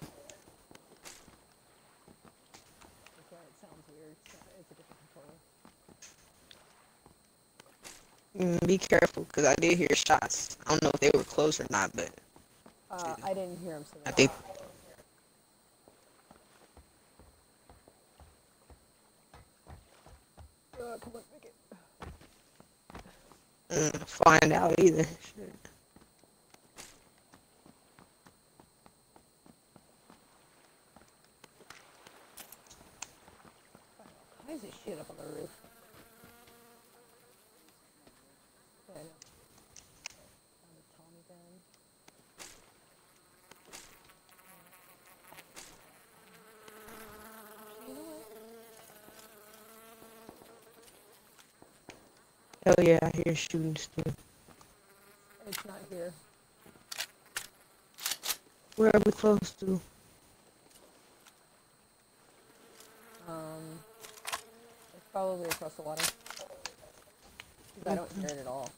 That's why it sounds weird. It's, not, it's a different controller. Mm, be careful, cause I did hear shots. I don't know if they were close or not, but Uh, I didn't hear him say I think Uh, come on, it. mm, find out either. Shit. Why is this shit up on the roof? Yeah, I know. Found a Tommy gun. You know what? Hell yeah, I hear shooting still. It's not here. Where are we close to? Um, it's probably across the water. 'Cause I don't hear it at all.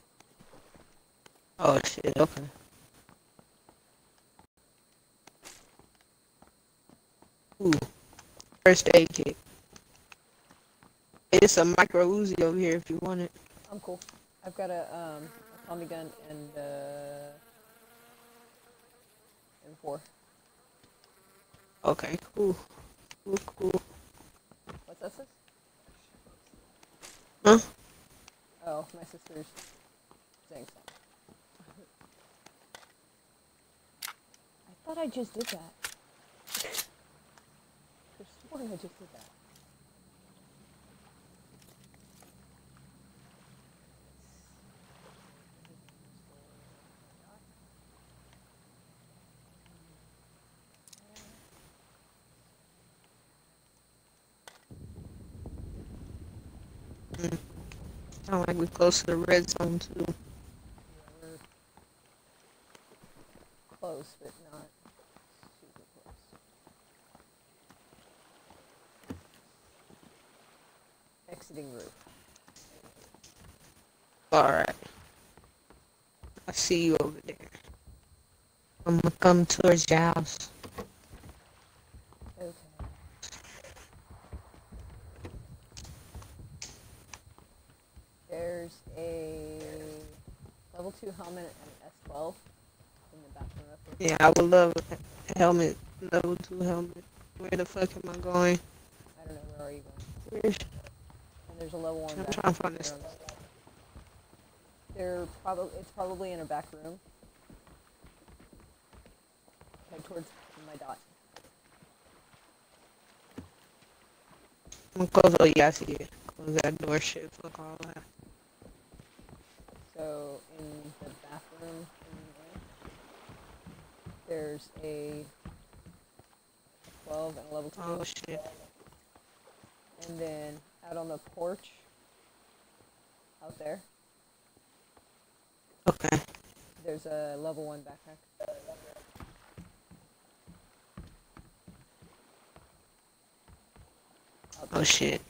Oh shit, okay. Ooh. First aid kit. It's a micro Uzi over here if you want it. I'm cool. I've got a um a Tommy gun and uh and four. Okay, cool. Cool, cool. What's that sis? Huh? Oh, my sister's saying something. I thought I just did that. I sworn I just did that. Sound like we're close to the red zone too. Close, but not super close. Exiting roof. Alright. I see you over there. I'm gonna come towards your house. Okay. There's a level 2 helmet and an S12 in the bathroom up. Yeah, I would love a helmet, level two helmet. Where the fuck am I going? I don't know, where are you going? Where's And there's a level 1 I'm trying to find this. They're probably, it's probably in a back room. Head towards my dot. I'm gonna close. Oh yeah, I see it. Close that door. Shit, fuck all that. So in the bathroom there's a 12 and a level 2. Oh shit. And then out on the porch, out there, Okay. there's a level 1 backpack. Oh shit.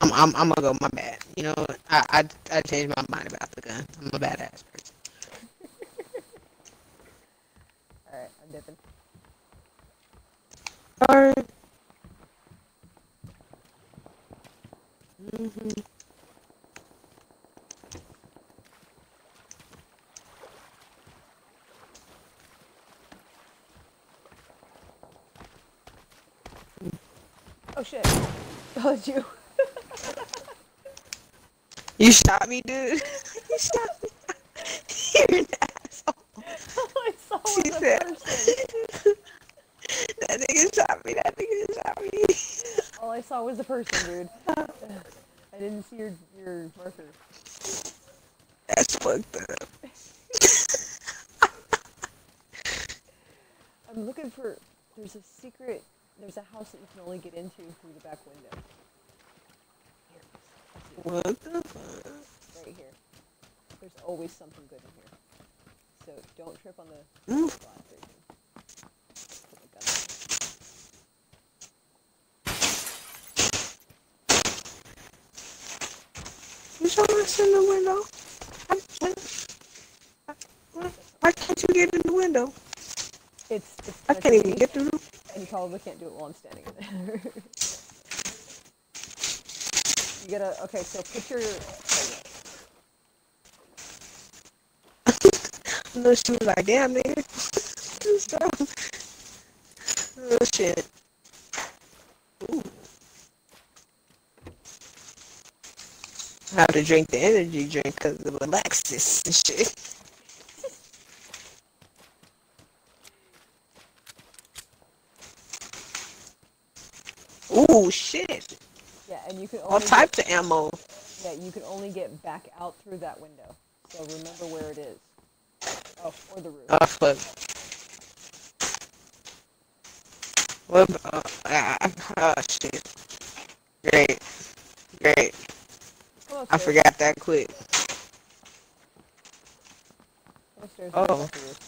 I'm I'm I'm gonna go. My bad. You know. I I I changed my mind about the gun. I'm a badass person. Alright, I'm dipping. Alright. Mhm. Oh shit. Oh, it's you. You shot me, dude. you shot me. You're an asshole. All I saw was She a said. person. that nigga shot me. That nigga shot me. All I saw was a person, dude. I didn't see your your marker. That's fucked up. I'm looking for. There's a secret. There's a house that you can only get into through the back window. What the fuck? right here. There's always something good in here. So don't trip on the Mm. spot. You go. Put my. You saw in the window. I can't. Why- Why can't you get in the window? It's. it's I can't even get through. And you probably can't do it while I'm standing in there. you gotta. Okay, so put your. No, she was like, damn, nigga. Oh, shit. Ooh. Have to drink the energy drink because it relaxes and shit. Ooh, shit. And you can only All get- types of ammo. Yeah, you can only get back out through that window. So remember where it is. Oh, or the roof. Oh fuck. What? Uh, ah, oh shit. Great. Great. I forgot that quick. Oh. and check the roof.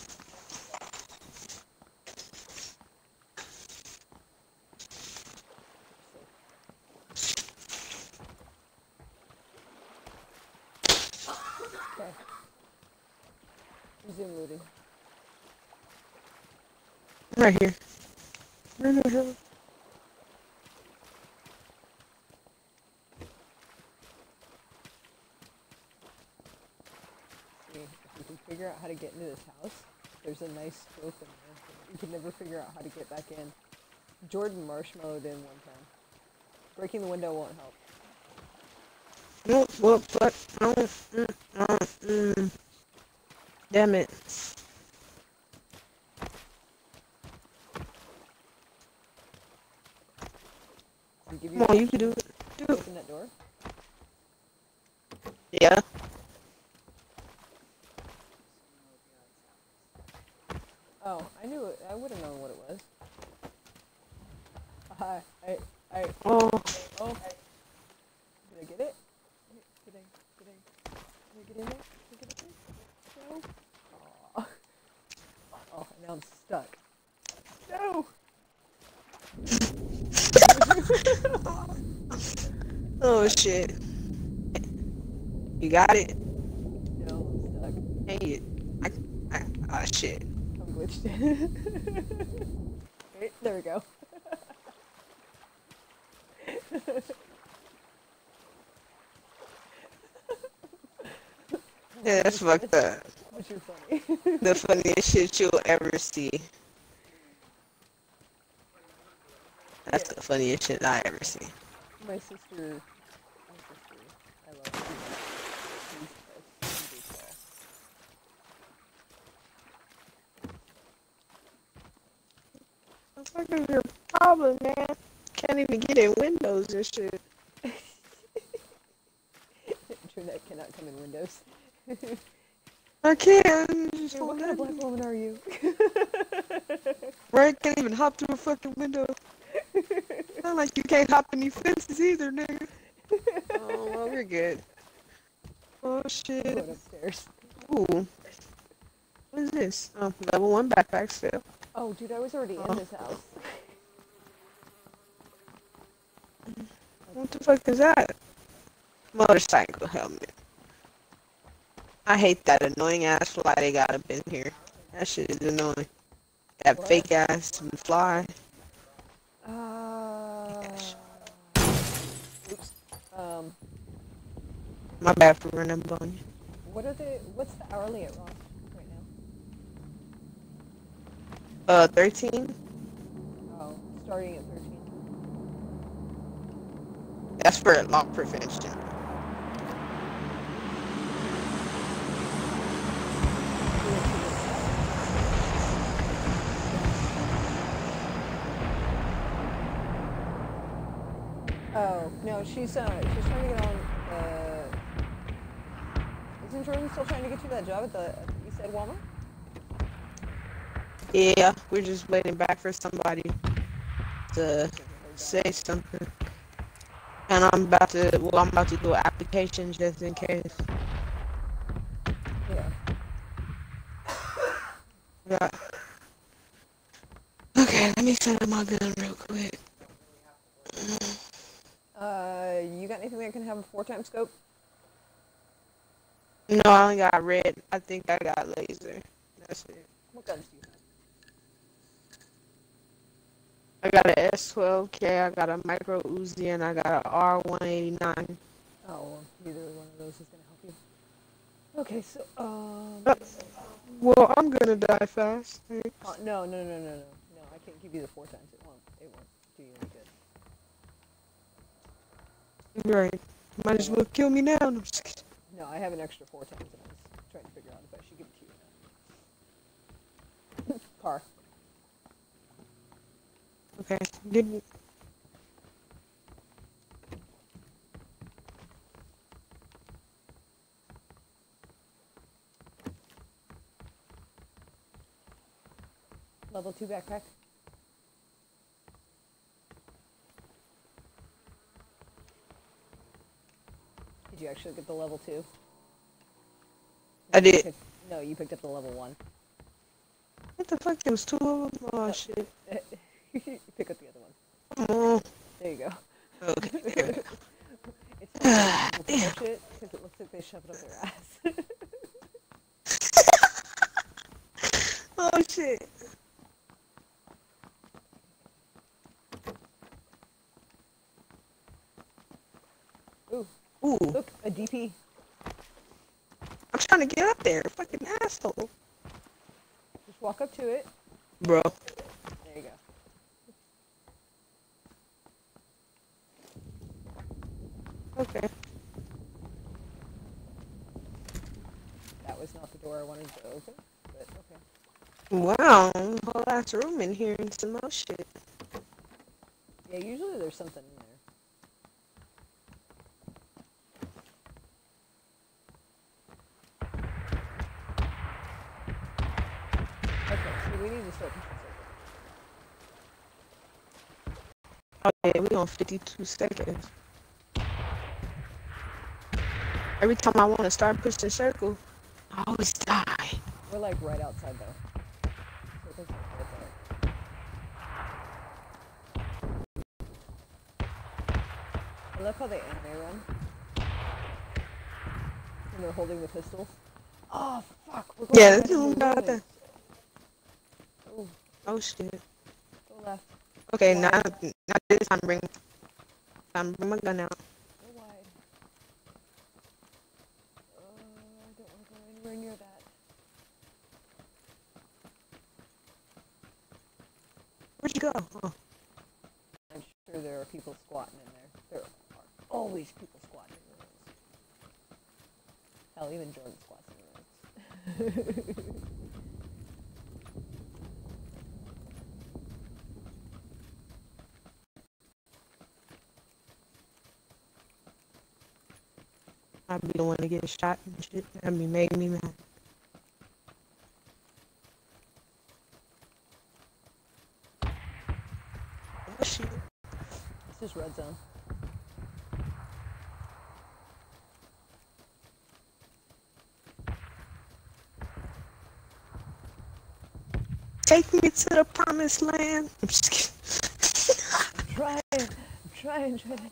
Okay. Resume looting. Right here. The hell? See, if can figure out how to get into this house, there's a nice scope in there. but You can never figure out how to get back in. Jordan marshmallowed in one time. Breaking the window won't help. What? What? What? Oh, mm, oh, mm. Damn it. Does it give you Come can do it. Do it. open that door? Yeah. Oh, I knew it. I would have known what it was. I, I, I, Oh. oh. Did I get it? Did I, did I, did I get in there? Did I get in there? No? Aw. Oh, now I'm stuck. No! Oh shit. You got it. No, I'm stuck. Dang it. I, I, oh shit. I'm glitched in. Wait, there we go. Yeah, that's fucked up. But you're funny. The funniest shit you'll ever see. That's the funniest shit I ever see. my sister, my sister, I love her. She's a sweetest doll. What the fuck is your problem, man? Can't even get in windows and shit. Internet cannot come in Windows. I can't. Just Hey, what kind of black woman are you? Right? Can't even hop through a fucking window. Not like you can't hop any fences either, nigga. Oh, well, we're good. Oh, shit. going upstairs. Ooh. What is this? Oh, level one backpack still. Oh, dude, I was already Oh. in this house. What the fuck is that? Motorcycle helmet. I hate that annoying ass fly they got up in here. That shit is annoying. That What? fake ass fly. Uh, oops. Um, My bad for running up on you. what are the? What's the hourly at Ross right now? Uh, 13? Oh, starting at thirteen. That's for lock prevention. Oh no, she's uh, she's trying to get on. Uh, isn't Jordan still trying to get you that job at the you said Walmart? Yeah, we're just waiting back for somebody to say something. And I'm about to, well, I'm about to do an application just in case. Yeah. Yeah. Okay, let me set up my gun real quick. Uh, you got anything that can have a four time scope? No, I only got red. I think I got laser. That's it. What guns do you have? I got an S12K, I got a micro Uzi, and I got an R189. Oh, well, neither one of those is gonna help you. Okay, so um, Uh, Well, I'm gonna die fast. thanks. uh, no, no, no, no, no, no. I can't give you the four times. It won't. It won't do you any good. Right. Might as well kill me now. No, I'm just kidding. No, I have an extra four times, and I was trying to figure out if I should give it to you. Car. Okay. Good. Level two backpack. Did you actually get the level two? I did. No, you picked up the level one. What the fuck? There was two of them? Oh, oh. shit. pick up the other one. Mm. There you go. Okay. there. It's push ah, it because it looks like they shove it up their ass. Oh shit. Ooh, Ooh, look, a DP. I'm trying to get up there. Fucking asshole. Just walk up to it. Bro. There you go. Okay. That was not the door I wanted to open, but okay. Wow. Whole ass room in here and some more shit. Yeah, usually there's something in there. Okay, so we need to start. Okay, we on 52 seconds. Every time I want to start pushing circle, I always die. We're like right outside though. Circle's like right there. I love how they anime run. And they're holding the pistols. Oh fuck, we're going Yeah, right this into one got that. Oh shit. go left. Okay, now, now this time bring, time bring my gun out. Go wide. Uh, I don't want to go anywhere near that. Where'd you go? Oh, I'm sure there are people squatting in there. There are always people squatting in the rooms. Hell, even Jordan squats in the rooms. I'd be the one to get shot and shit. That'd be making me mad. Oh shit. It's just red zone. Take me to the promised land. I'm just kidding. I'm trying. I'm trying, trying.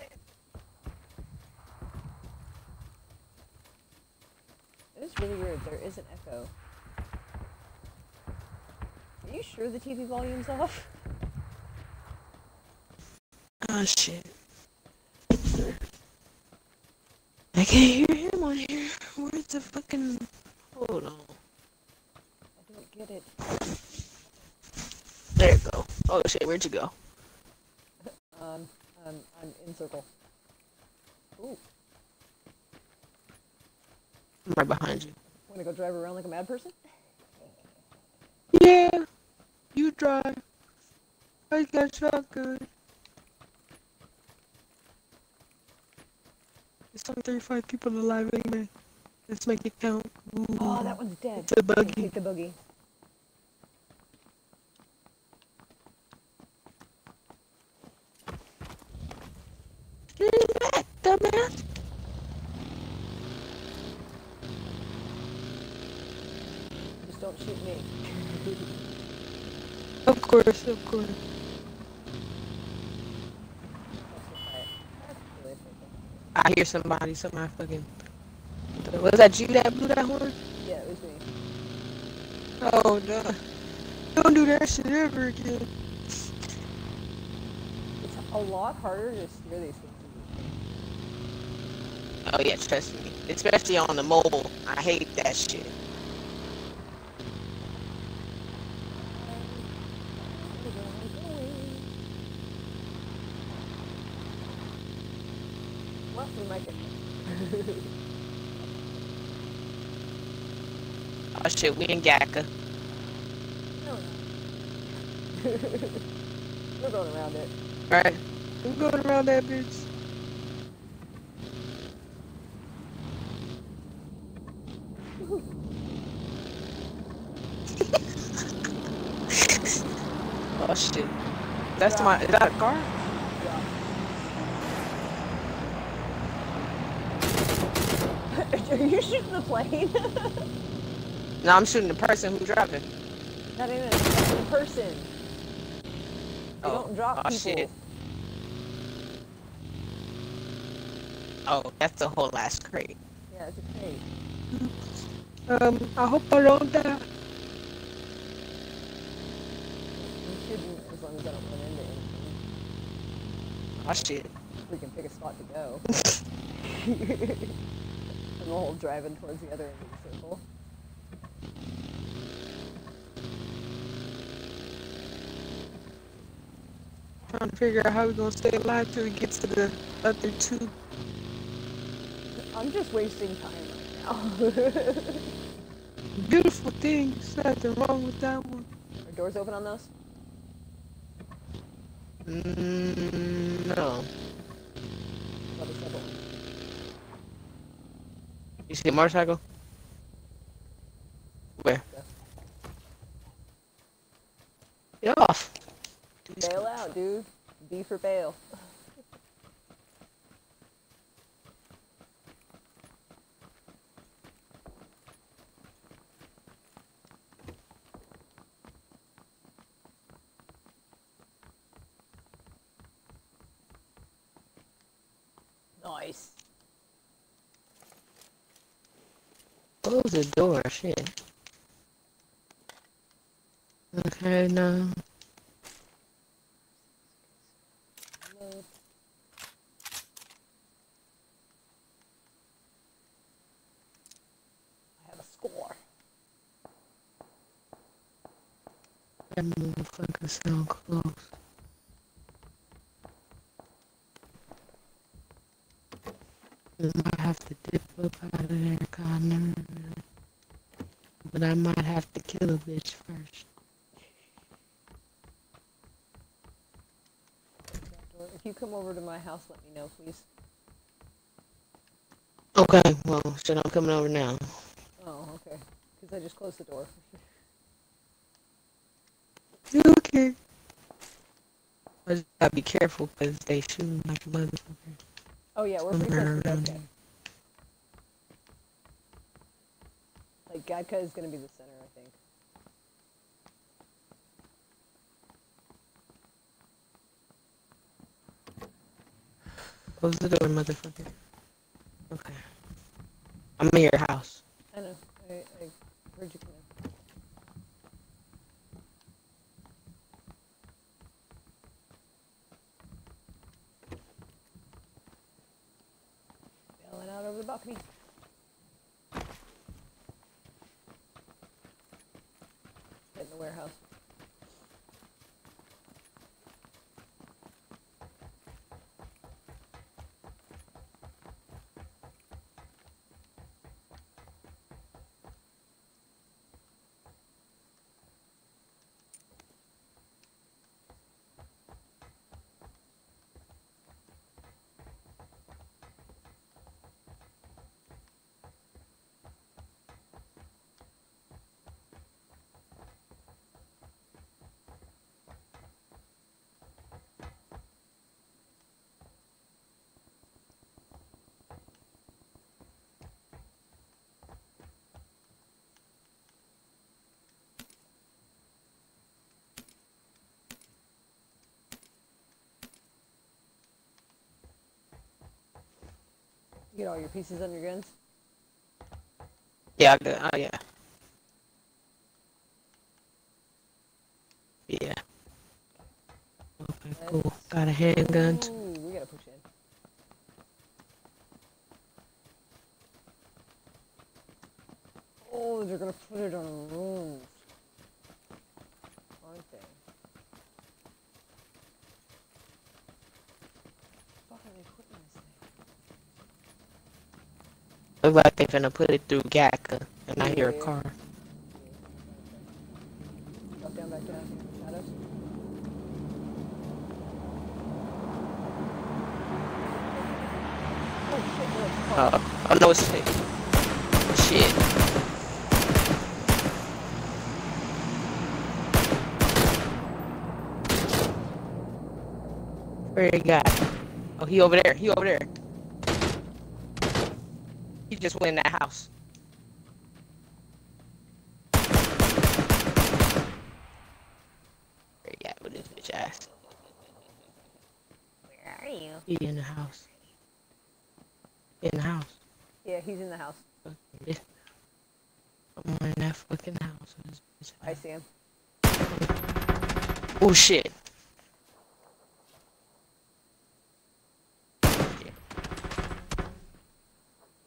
It is really weird. There is an echo. Are you sure the TV volume's off? Oh shit. I can't hear him on here. Where's the fucking. Hold on. I don't get it. There you go. Oh shit, where'd you go? Um, I'm, I'm in circle. Ooh, I'm right behind you. wanna go drive around like a mad person? Yeah, you drive. I got shotgun. There's only 35 people alive anyway. Let's make it count. Ooh. Oh, that one's dead. It's a buggy. Take the buggy. In back, dumbass. Just don't shoot me. Of course, of course. That's so quiet. That's really freaking. I hear somebody, somebody fucking. Was that you that blew that horn? Yeah, it was me. Oh no. Don't do that shit ever again. It's a lot harder to steer these things. Oh yeah, trust me. Especially on the mobile. I hate that shit. What? We might get Oh shit, we in Gatka. No, no. We're going around it. Right. We're going around that bitch. Oh shit. That's my. Is that a car? Are you shooting the plane? No, I'm shooting the person who's driving. Not even a person. They Oh, don't drop oh, people. shit. Oh, that's a whole ass crate. Yeah, it's a crate. Um, I hope I don't die. You shouldn't, as long as I don't run into anything. Oh shit. We can pick a spot to go. and we'll all driving towards the other end of the circle. Trying to figure out how we're gonna stay alive till we get to the other two. I'm just wasting time right now. Beautiful things. Nothing wrong with that one. Are doors open on those? Mm, no. What is that one? You see a motorcycle? Where? Get off. Bail out, dude. B for bail. Nice. Close the door, shit. Okay, now. Load. I have a score. That sound close. I might have to dip up out of there, kinda. But I might have to kill a bitch first. If you come over to my house, let me know, please. Okay, well, shit, I'm coming over now. Oh, okay. Because I just closed the door. Okay. I just gotta be careful because they shooting like a motherfucker. Oh yeah, we're pretty close to Gatka. Like Gatka is gonna be the center, I think. Close the door, motherfucker. Okay. I'm in your house. I know. I, I heard you come in. Bailing out over the balcony. Get in the warehouse. You get all your pieces on your guns? Yeah, I got, oh, yeah. Yeah. Okay, cool. Got a handgun. Ooh, we gotta push in. Oh, they're gonna put it on a roof. Aren't they? Fuck are they putting this thing? Look like they finna put it through Gatka, and I hear a car. Drop down, back down. Oh shit, no, it's a car. Uh, oh no, it's shit. Shit. Where he got? Oh, he over there. He over there. He just went in that house. Where he at with his bitch ass? Where are you? He in the house. He in the house. Yeah, he's in the house. Fucking. I'm in that fucking house. with his bitch I see him. Oh shit.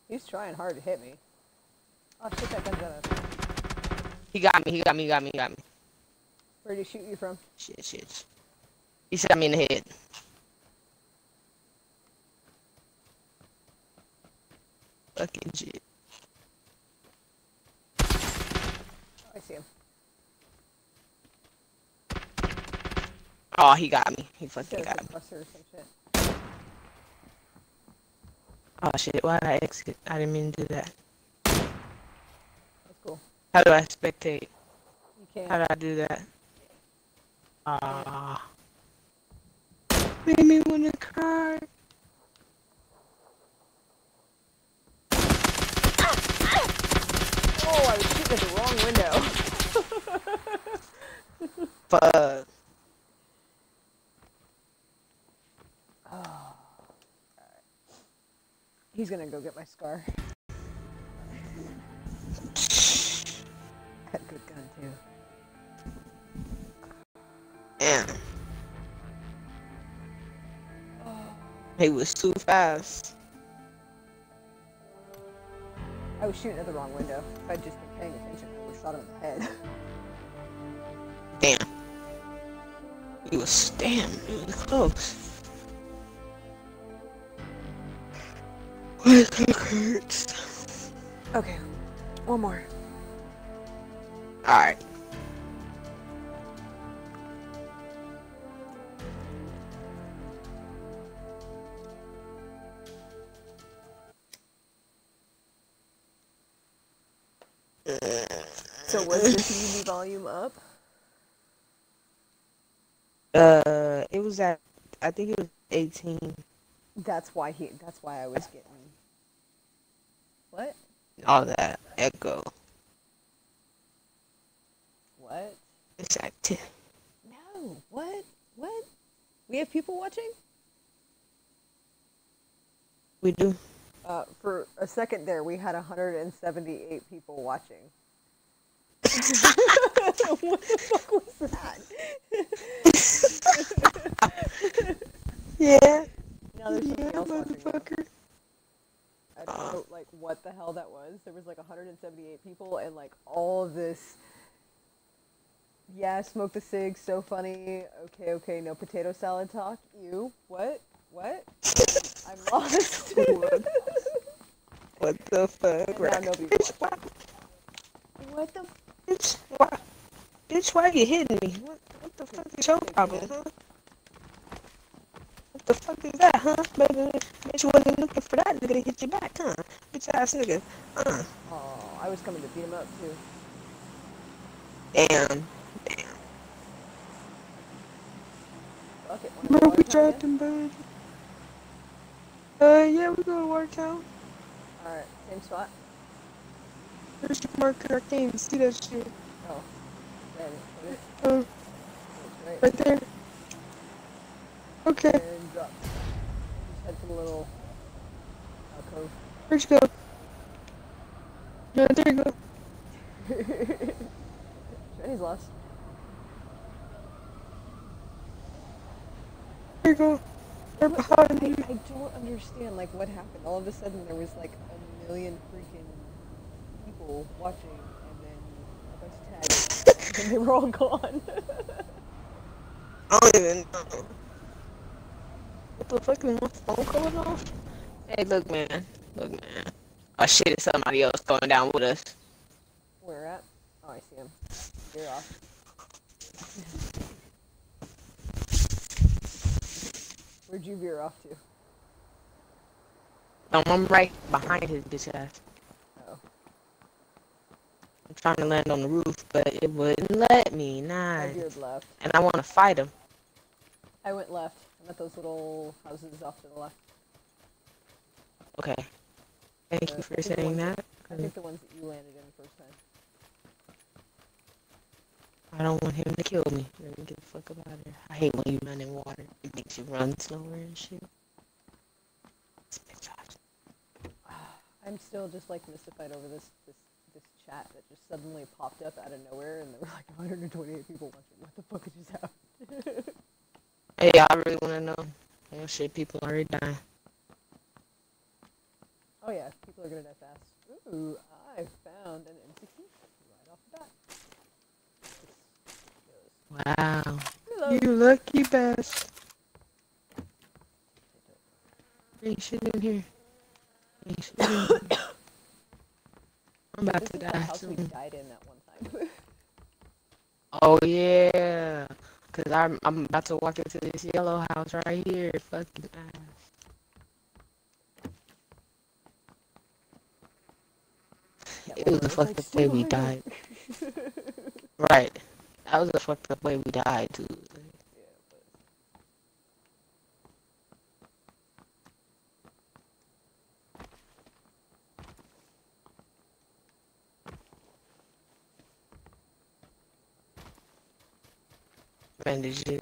He's trying hard to hit me. Oh shit, that gun's out of. He got me. He got me. He got me. He got me. Where did he shoot you from? Shit, shit. He shot me in the head. Fucking shit. Oh, I see him. Oh, he got me. He fucking got me. a cluster or some shit. Oh shit, why did I exit? I didn't mean to do that. That's cool. How do I spectate? You can't. How do I do that? Ah. Made me wanna cry. Oh, I was shooting at the wrong window. Fuck. He's gonna go get my scar. Got good gun too. Damn. He was too fast. I was shooting at the wrong window. If I'd just been paying attention, I would have shot him in the head. Damn. He was damn, he was close. My neck hurts. okay, one more. Alright. So was the TV volume up? Uh, it was at, I think it was 18. That's why he. That's why I was getting. What? All that echo. What? It's 10. No. What? What? We have people watching? We do. Uh, for a second there, we had 178 people watching. what the fuck was that? Yeah. Now there's something Yeah, else motherfucker. I don't know, like, what the hell that was. There was, like, 178 people, and, like, all of this... Yeah, smoke the cig, so funny. Okay, okay, no potato salad talk. You. What? What? I'm lost. What? What the fuck? And now nobody's Bitch, why, what the bitch, why, bitch, why you hitting me? What, what the fuck is your problem, huh? What the fuck is that, huh? Baby, bitch, you wasn't looking for that nigga to hit you back, huh? Bitch ass nigga. Uh, Oh, I was coming to beat him up too. damn. Damn. Okay, Bro, we dropped him, bud. Uh, yeah, we go to Watertown. Alright, same spot. There's your marker. I can't even see that shit. Oh, right, right there. Okay, and drop. Just head to the little uh, alcove. where'd you go? Yeah, there you go. Jenny's lost. There you go. They're I, behind you. I don't understand, like, what happened. All of a sudden, there was, like, a million freaking people watching, and then a bunch of tags, and they were all gone. I don't even know. What the fuck is my phone going off? Hey, look, man. Look, man. Oh shit, it's somebody else going down with us. Where at? Oh, I see him. You're off. Where'd you veer off to? Um, I'm right behind his bitch ass. Oh. I'm trying to land on the roof, but it wouldn't let me. I veered left. And I want to fight him. I went left. I'm at those little houses off to the left. Okay. Thank Uh, you for saying that. I think the ones that you landed in the first time. I don't want him to kill me. Let me get the fuck up out of here. I hate when you run in water. It makes you run slower and shit. I'm still just like mystified over this this this chat that just suddenly popped up out of nowhere, and there were like 128 people watching. What the fuck just happened? Hey, I really want to know. Oh shit, people already dying. oh yeah, people are gonna die fast. Ooh, I found an M16 right off the bat. Wow. Hello. You lucky bastard. Ain't shit in here. Ain't shit in here. I'm about this to die soon. died in that one time. Oh yeah. Cause I'm I'm about to walk into this yellow house right here. Fucking ass. It was a where fucked up way we died. Right. That was a fucked up way we died too. Yeah, but Bandages.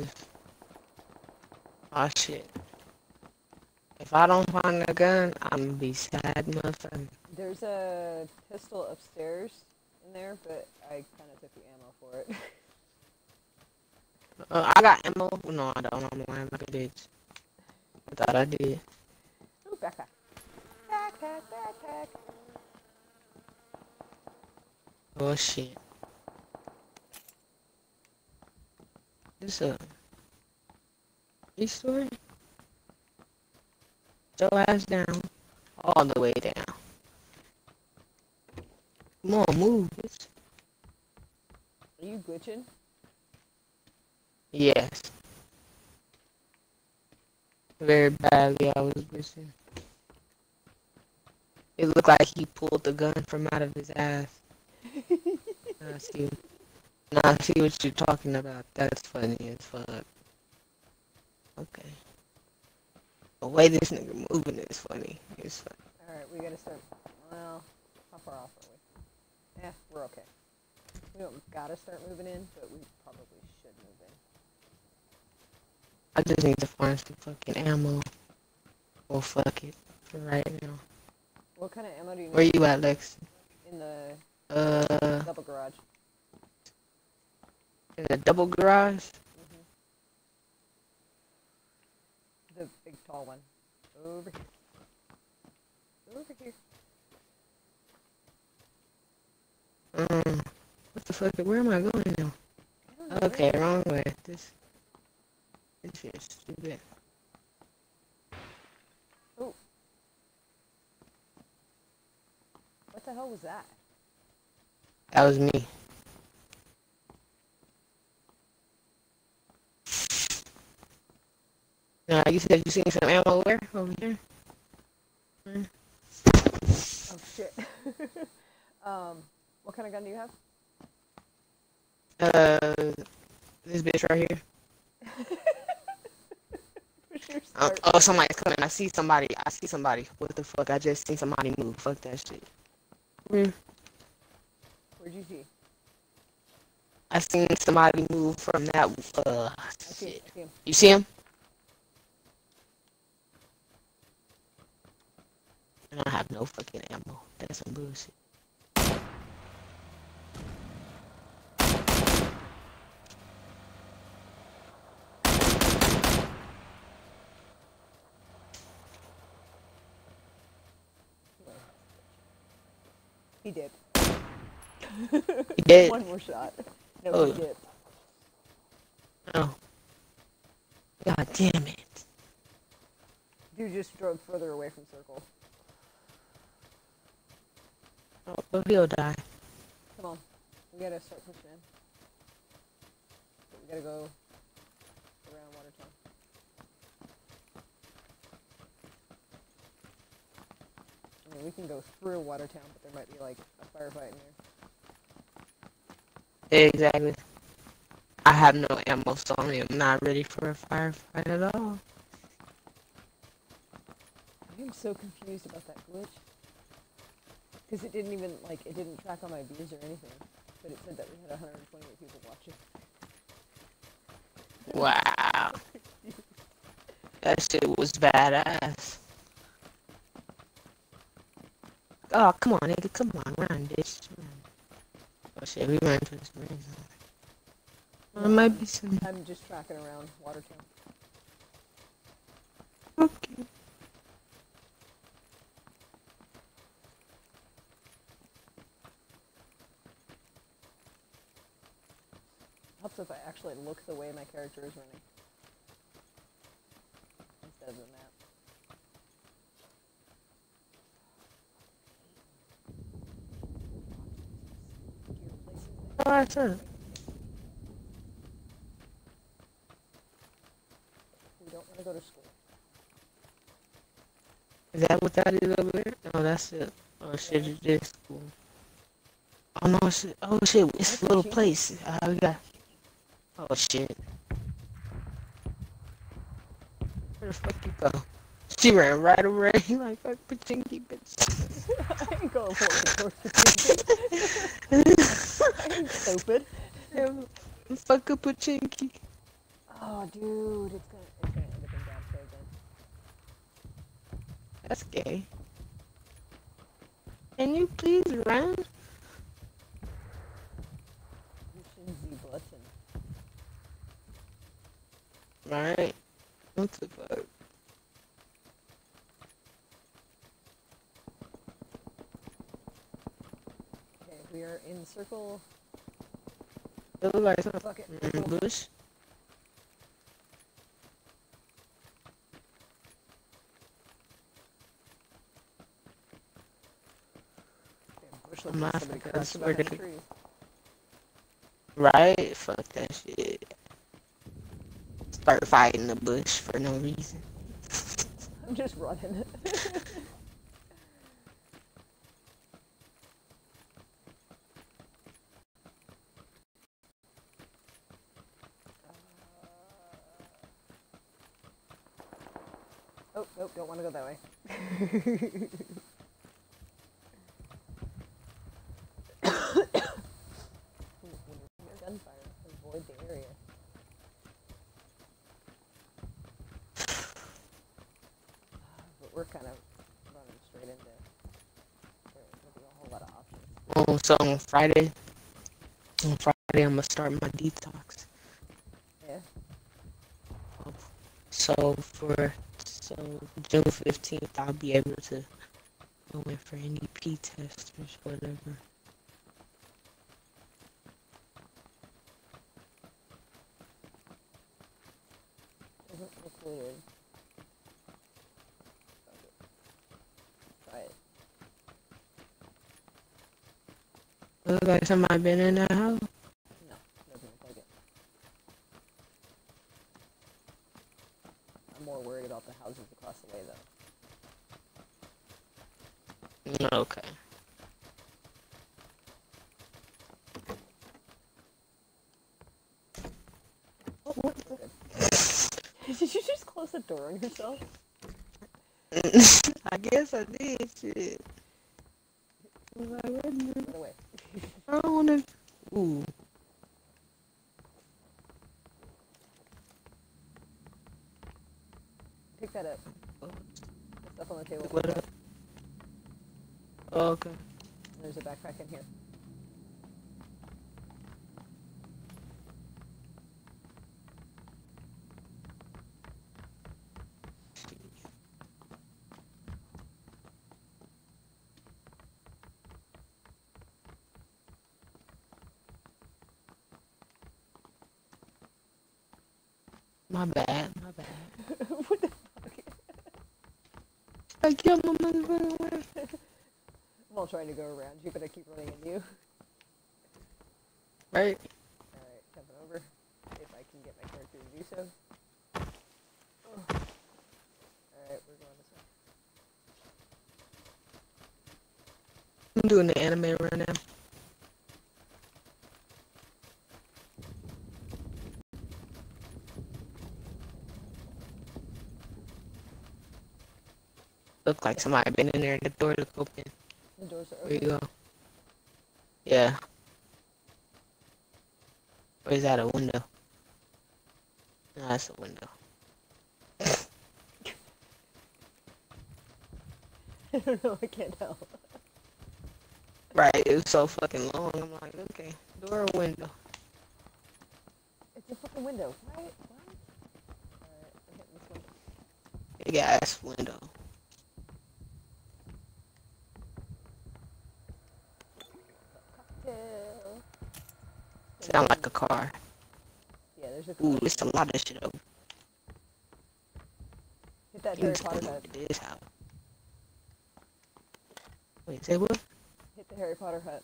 Oh shit. If I don't find a gun, I'm gonna be sad motherfucker. There's a pistol upstairs in there, but I kind of took the ammo for it. Uh, I got ammo. No, I don't. I'm lying like a bitch. I thought I did. Ooh, backpack. Backpack, backpack. Oh shit. This a this story? Your ass down. All the way down. Come on, move, bitch. Are you glitching? Yes. Very badly I was missing. It looked like he pulled the gun from out of his ass. I see. Now I see what you're talking about. That's funny as fuck. Okay. The way this nigga moving is funny. It's funny. Alright, we gotta start. Well, how far off are we? Eh, we're okay. We don't gotta start moving in, but we probably should move in. I just need to find some fucking ammo. Well, fuck it. For right now. What kind of ammo do you need Where you at, Lex? in the Uh, double garage? In the double garage? hmm The big tall one. Over here. Over here. Um, what the fuck? Where am I going now? I know. Okay, wrong way. This, this is stupid. Oh. What the hell was that? That was me. Now you said you seen some ammo where? Over here? Oh shit. um, what kind of gun do you have? Uh, this bitch right here. Where's your Uh, oh, somebody's coming. I see somebody. I see somebody. What the fuck? I just seen somebody move. Fuck that shit. Mm. Where'd you see? I seen somebody move from that. Uh, I see, shit. I see him. You see him? I have no fucking ammo. That's some bullshit. He did. He did. One more shot. No, Oh. he did. Oh. God damn it. Dude just drove further away from circle. Oh, but he'll die. Come on. We gotta start pushing in. We gotta go around Watertown. I mean, we can go through Watertown, but there might be like a firefight in here. Exactly. I have no ammo, so I'm not ready for a firefight at all. I am so confused about that glitch. Because it didn't even, like, it didn't track on my views or anything. But it said that we had 128 people watching. Wow. That shit was badass. Oh, come on, nigga. Come on, run, bitch. Run. Oh, shit, we ran to this ring zone. There might be some. I'm just tracking around Watertown. Okay. Helps if I actually look the way my character is running. Instead of the map. Oh, that's it. We don't want to go to school. Is that what that is over there? No, that's it. Oh shit, it is cool. Oh no, shit. Oh shit, it's a little place. Uh, we got. Oh shit. Where the fuck you go? She ran right away. like fuck Pochinki, bitch. I ain't going for it. I ain't stupid. fuck a Pochinki. Oh, dude, it's gonna, it's gonna end up in bad play again. That's gay. Can you please run? Pushing Z button. Alright. What the fuck? Okay, we are in circle. It look like something Fuck it. in the bush. Damn, bush I'm looks like not somebody fucking- I crashed about. Right? Fuck that shit. Start fighting the bush for no reason. I'm just running. Oh, nope, don't want to go that way. When you hear gunfire, avoid the area. But we're kind of running straight into there won't be a whole lot of options. Oh, so on Friday, on Friday I'm gonna start my detox. Yeah. So for so June fifteenth, I'll be able to go in for any P test or whatever. Doesn't look weird. Fuck it. Try it. Look like somebody been in that house. No, doesn't look like it. I'm more worried about the houses across the way, though. Okay. Did you just close the door on yourself? I guess I did. Shit. I was like, wait a minute. Run away. I don't wanna. Ooh. Pick that up. The stuff on the table. Pick what pick it up? Oh, okay. There's a backpack in here. My bad. My bad. what the fuck? I killed my motherfucking wife. I'm all trying to go around you, but I keep running into you. Right? Alright, jumping over. If I can get my character to do so. Alright, we're going this way. I'm doing the anime right now. Look like somebody been in there. The door look open. The doors are Where open. you go? Yeah. Or is that a window? No, that's a window. I don't know. I can't tell. Right, it was so fucking long. I'm like, okay, door or window? It's a fucking window. Why? What? Alright, I'm hitting this one. Big ass window. Sound like a car. Yeah, there's a Ooh, car. it's a lot of shit over. Hit that Harry Potter hut. this house. Wait, say what? Hit the Harry Potter hut.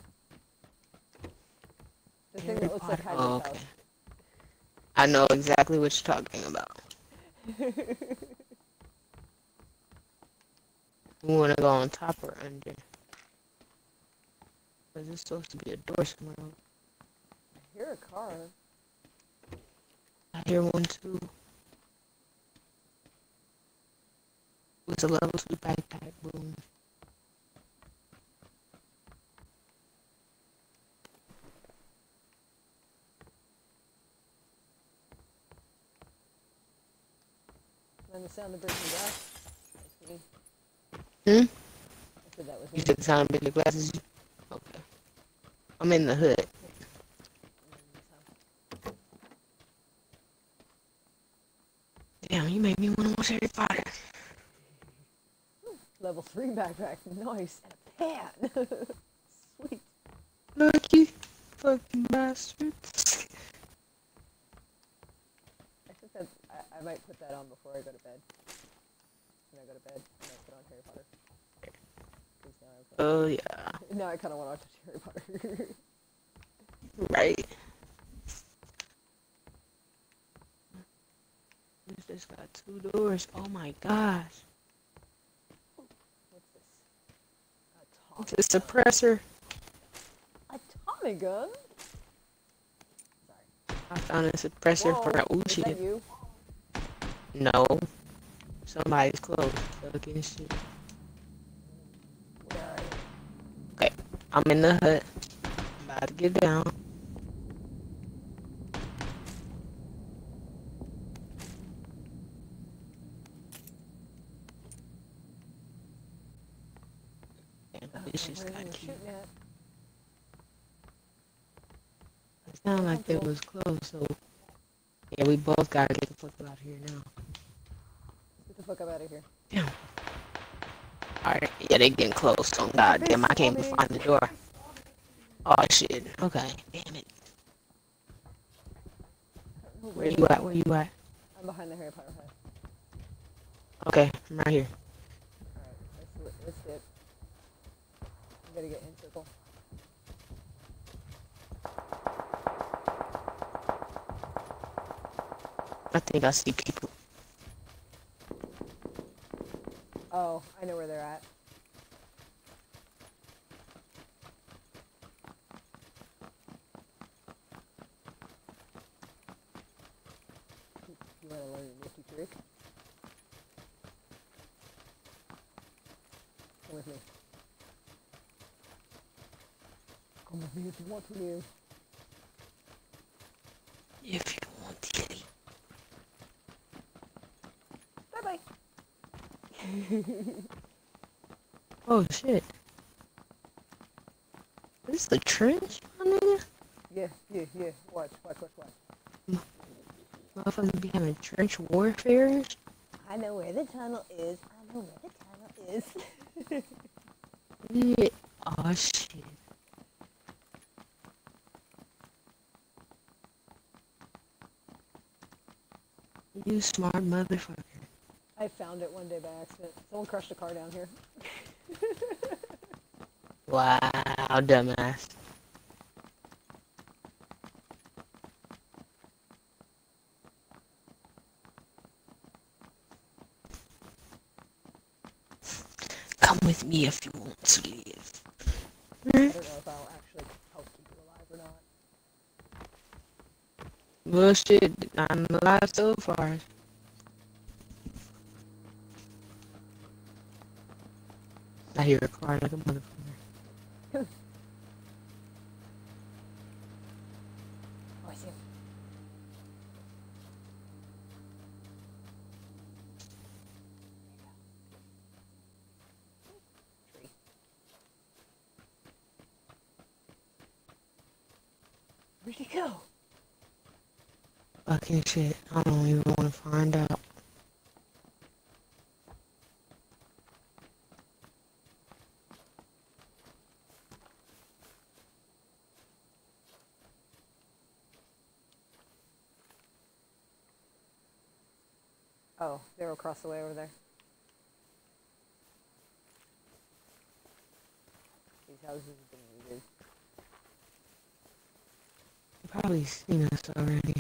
The thing Harry that looks like Potter. Hagrid's Oh, okay. I know exactly what you're talking about. house. You wanna go on top or under? Cause it's supposed to be a door somewhere. I hear a car. I hear one too. It's a level two backpack boom. And the sound of breaking glass. Hmm? I said that was me. You said the sound of bigger glasses. I'm in the hood. Damn, you made me want to watch Harry Potter. Level 3 backpack. Nice. And a pan. Sweet. Look, you fucking bastards. I think that I, I might put that on before I go to bed. When I go to bed, I might put on Harry Potter. Oh yeah, now I kind of want to watch Harry Potter. right. This just got two doors. Oh my gosh. What's this? A It's a suppressor. A Tommy gun? Sorry. I found a suppressor for Whoa, oh is that you? No. Somebody's close. Fucking shit. Where are you? Okay, I'm in the hut. I'm about to get down. This Where got cute. It sounded like they was close, so yeah, we both gotta get the fuck out of here now. Get the fuck up out of here. Alright, yeah, they getting close. Oh god damn, I can't even find the door. Oh shit. Okay, damn it. Where you at? Where you at? I'm behind the Harry Potter hut. Okay, I'm right here. Alright, let's, let's dip. We gotta get in circle. I think I see people. Oh, I know where they're at. You wanna learn your nifty trick? Come with me. Come with me if you want to live. If you want titty. Bye bye. Oh shit. This is the trench, my nigga? Yeah, yeah, yeah. Watch, watch, watch, watch. Motherfuckers be having trench warfare? I know where the tunnel is. I know where the tunnel is. Yeah. Oh shit. You smart motherfucker. I found it one day by accident. Someone crushed a car down here. Wow, dumbass. Come with me if you want to live. I don't know if I'll actually help keep you alive or not. Well, shit, I'm alive so far. I hear a car like a motherfucker. Oh, I see him. Tree. Where'd he go? Fucking shit. I don't even want to find out. Oh, they were across the way over there. These houses have been looted. You probably seen us already.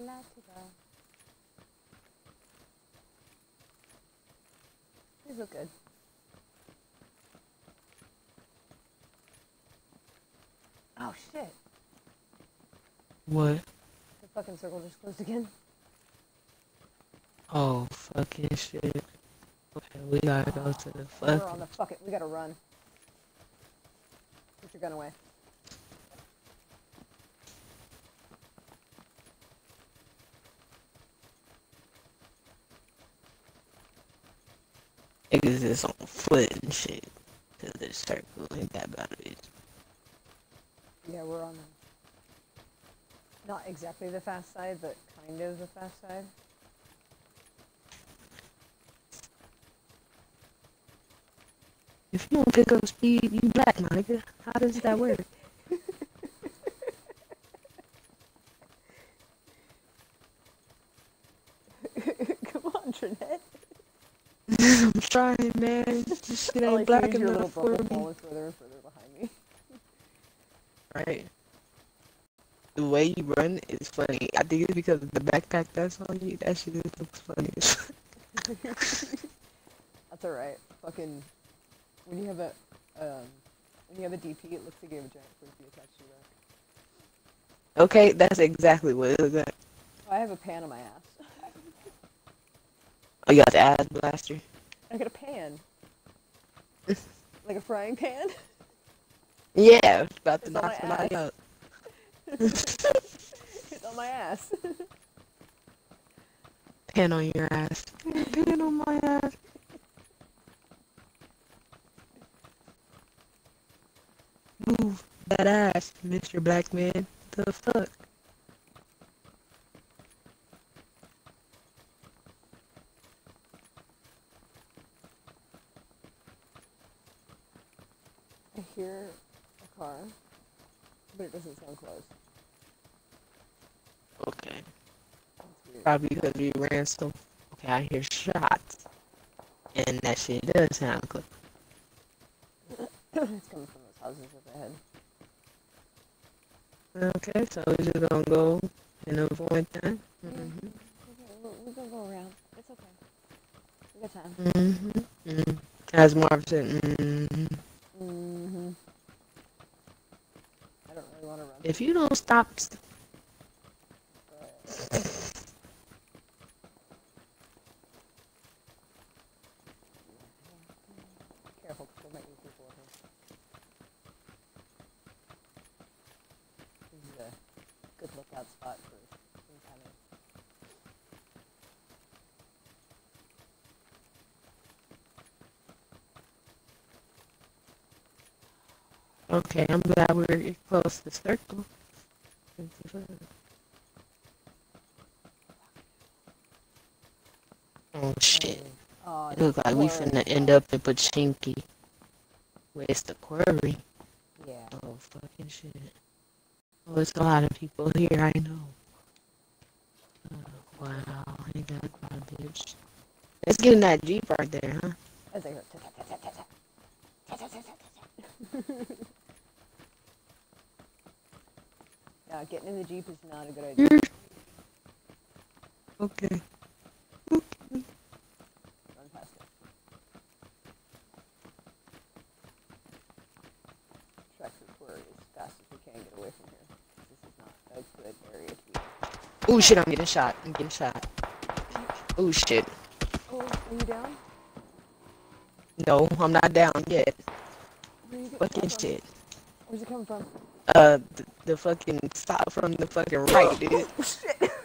Latigo. These look good. Oh shit! What? The fucking circle just closed again. Oh, fucking shit. Okay, we gotta go to the We're on the fuck it. We gotta run. Put your gun away. Niggas is on foot and shit. To the circle ain't that of it. Yeah, we're on the not exactly the fast side, but kind of the fast side. If you don't pick up speed, you black, my nigga. How does that work? Come on, Trinette. I'm trying, man. This shit All ain't black enough for me. falling further and further behind me. Right. The way you run is funny. I think it's because of the backpack that's on you. That shit just looks funny. That's alright. Fucking when you have a um when you have a DP, it looks like you have a giant frisbee attached to your back. okay, that's exactly what it is. That. I have a pan on my ass. Oh, you got the ass blaster. I got a pan. like a frying pan. Yeah, about to knock somebody out. It's on my ass. Pan on your ass. Pan on my ass. Move that ass, Mr. Black Man. The fuck? I hear a car, but it doesn't sound close. Okay. Probably because we ran so. Okay, I hear shots. And that shit does sound close. it's coming from those houses up ahead. Okay, so we're just gonna go and avoid that. hmm Okay, we're, we're gonna go around. It's okay. We got time. hmm hmm As Marv said, hmm Mm-hmm. I don't really want to run. if you don't stop, st- but- Careful, in here. This is a good lookout spot for okay, I'm glad we're close to the circle. Oh shit. Oh, It look like we finna end up in Pochinki. Where's the quarry? Yeah. Oh fucking shit. Oh, it's a lot of people here, I know. Uh, wow, ain't that a bitch. Let's get in that Jeep right there, huh? As I go. Yeah, getting in the Jeep is not a good idea. Okay. Okay. Run past it. Track through quarry as fast as we can get Oh shit, I'm getting shot. I'm getting shot. Oh shit. Oh, are you down? No, I'm not down yet. Where are you getting Fucking shit. Where's it coming from? Uh, the, the fucking stop from the fucking right, dude. Oh, shit.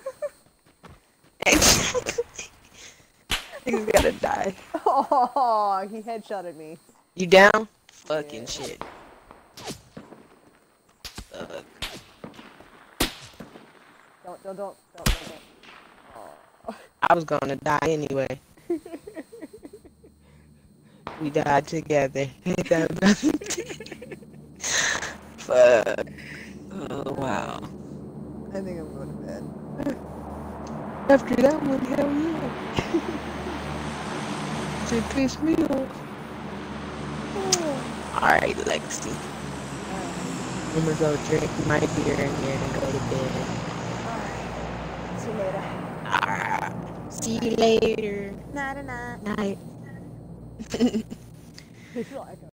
Exactly. Niggas gotta die. Oh, he headshotted me. You down? Fucking Yeah. shit. Fuck. Don't, don't, don't, don't, don't. Oh. I was gonna die anyway. we died together. Ain't that about- Fuck. Oh wow. I think I'm going to bed. After that one, hell yeah. It pissed me off. Alright, Lexi. I'm gonna go drink my beer in here and go to bed. Alright. See you later. Alright. See you later. Night, night.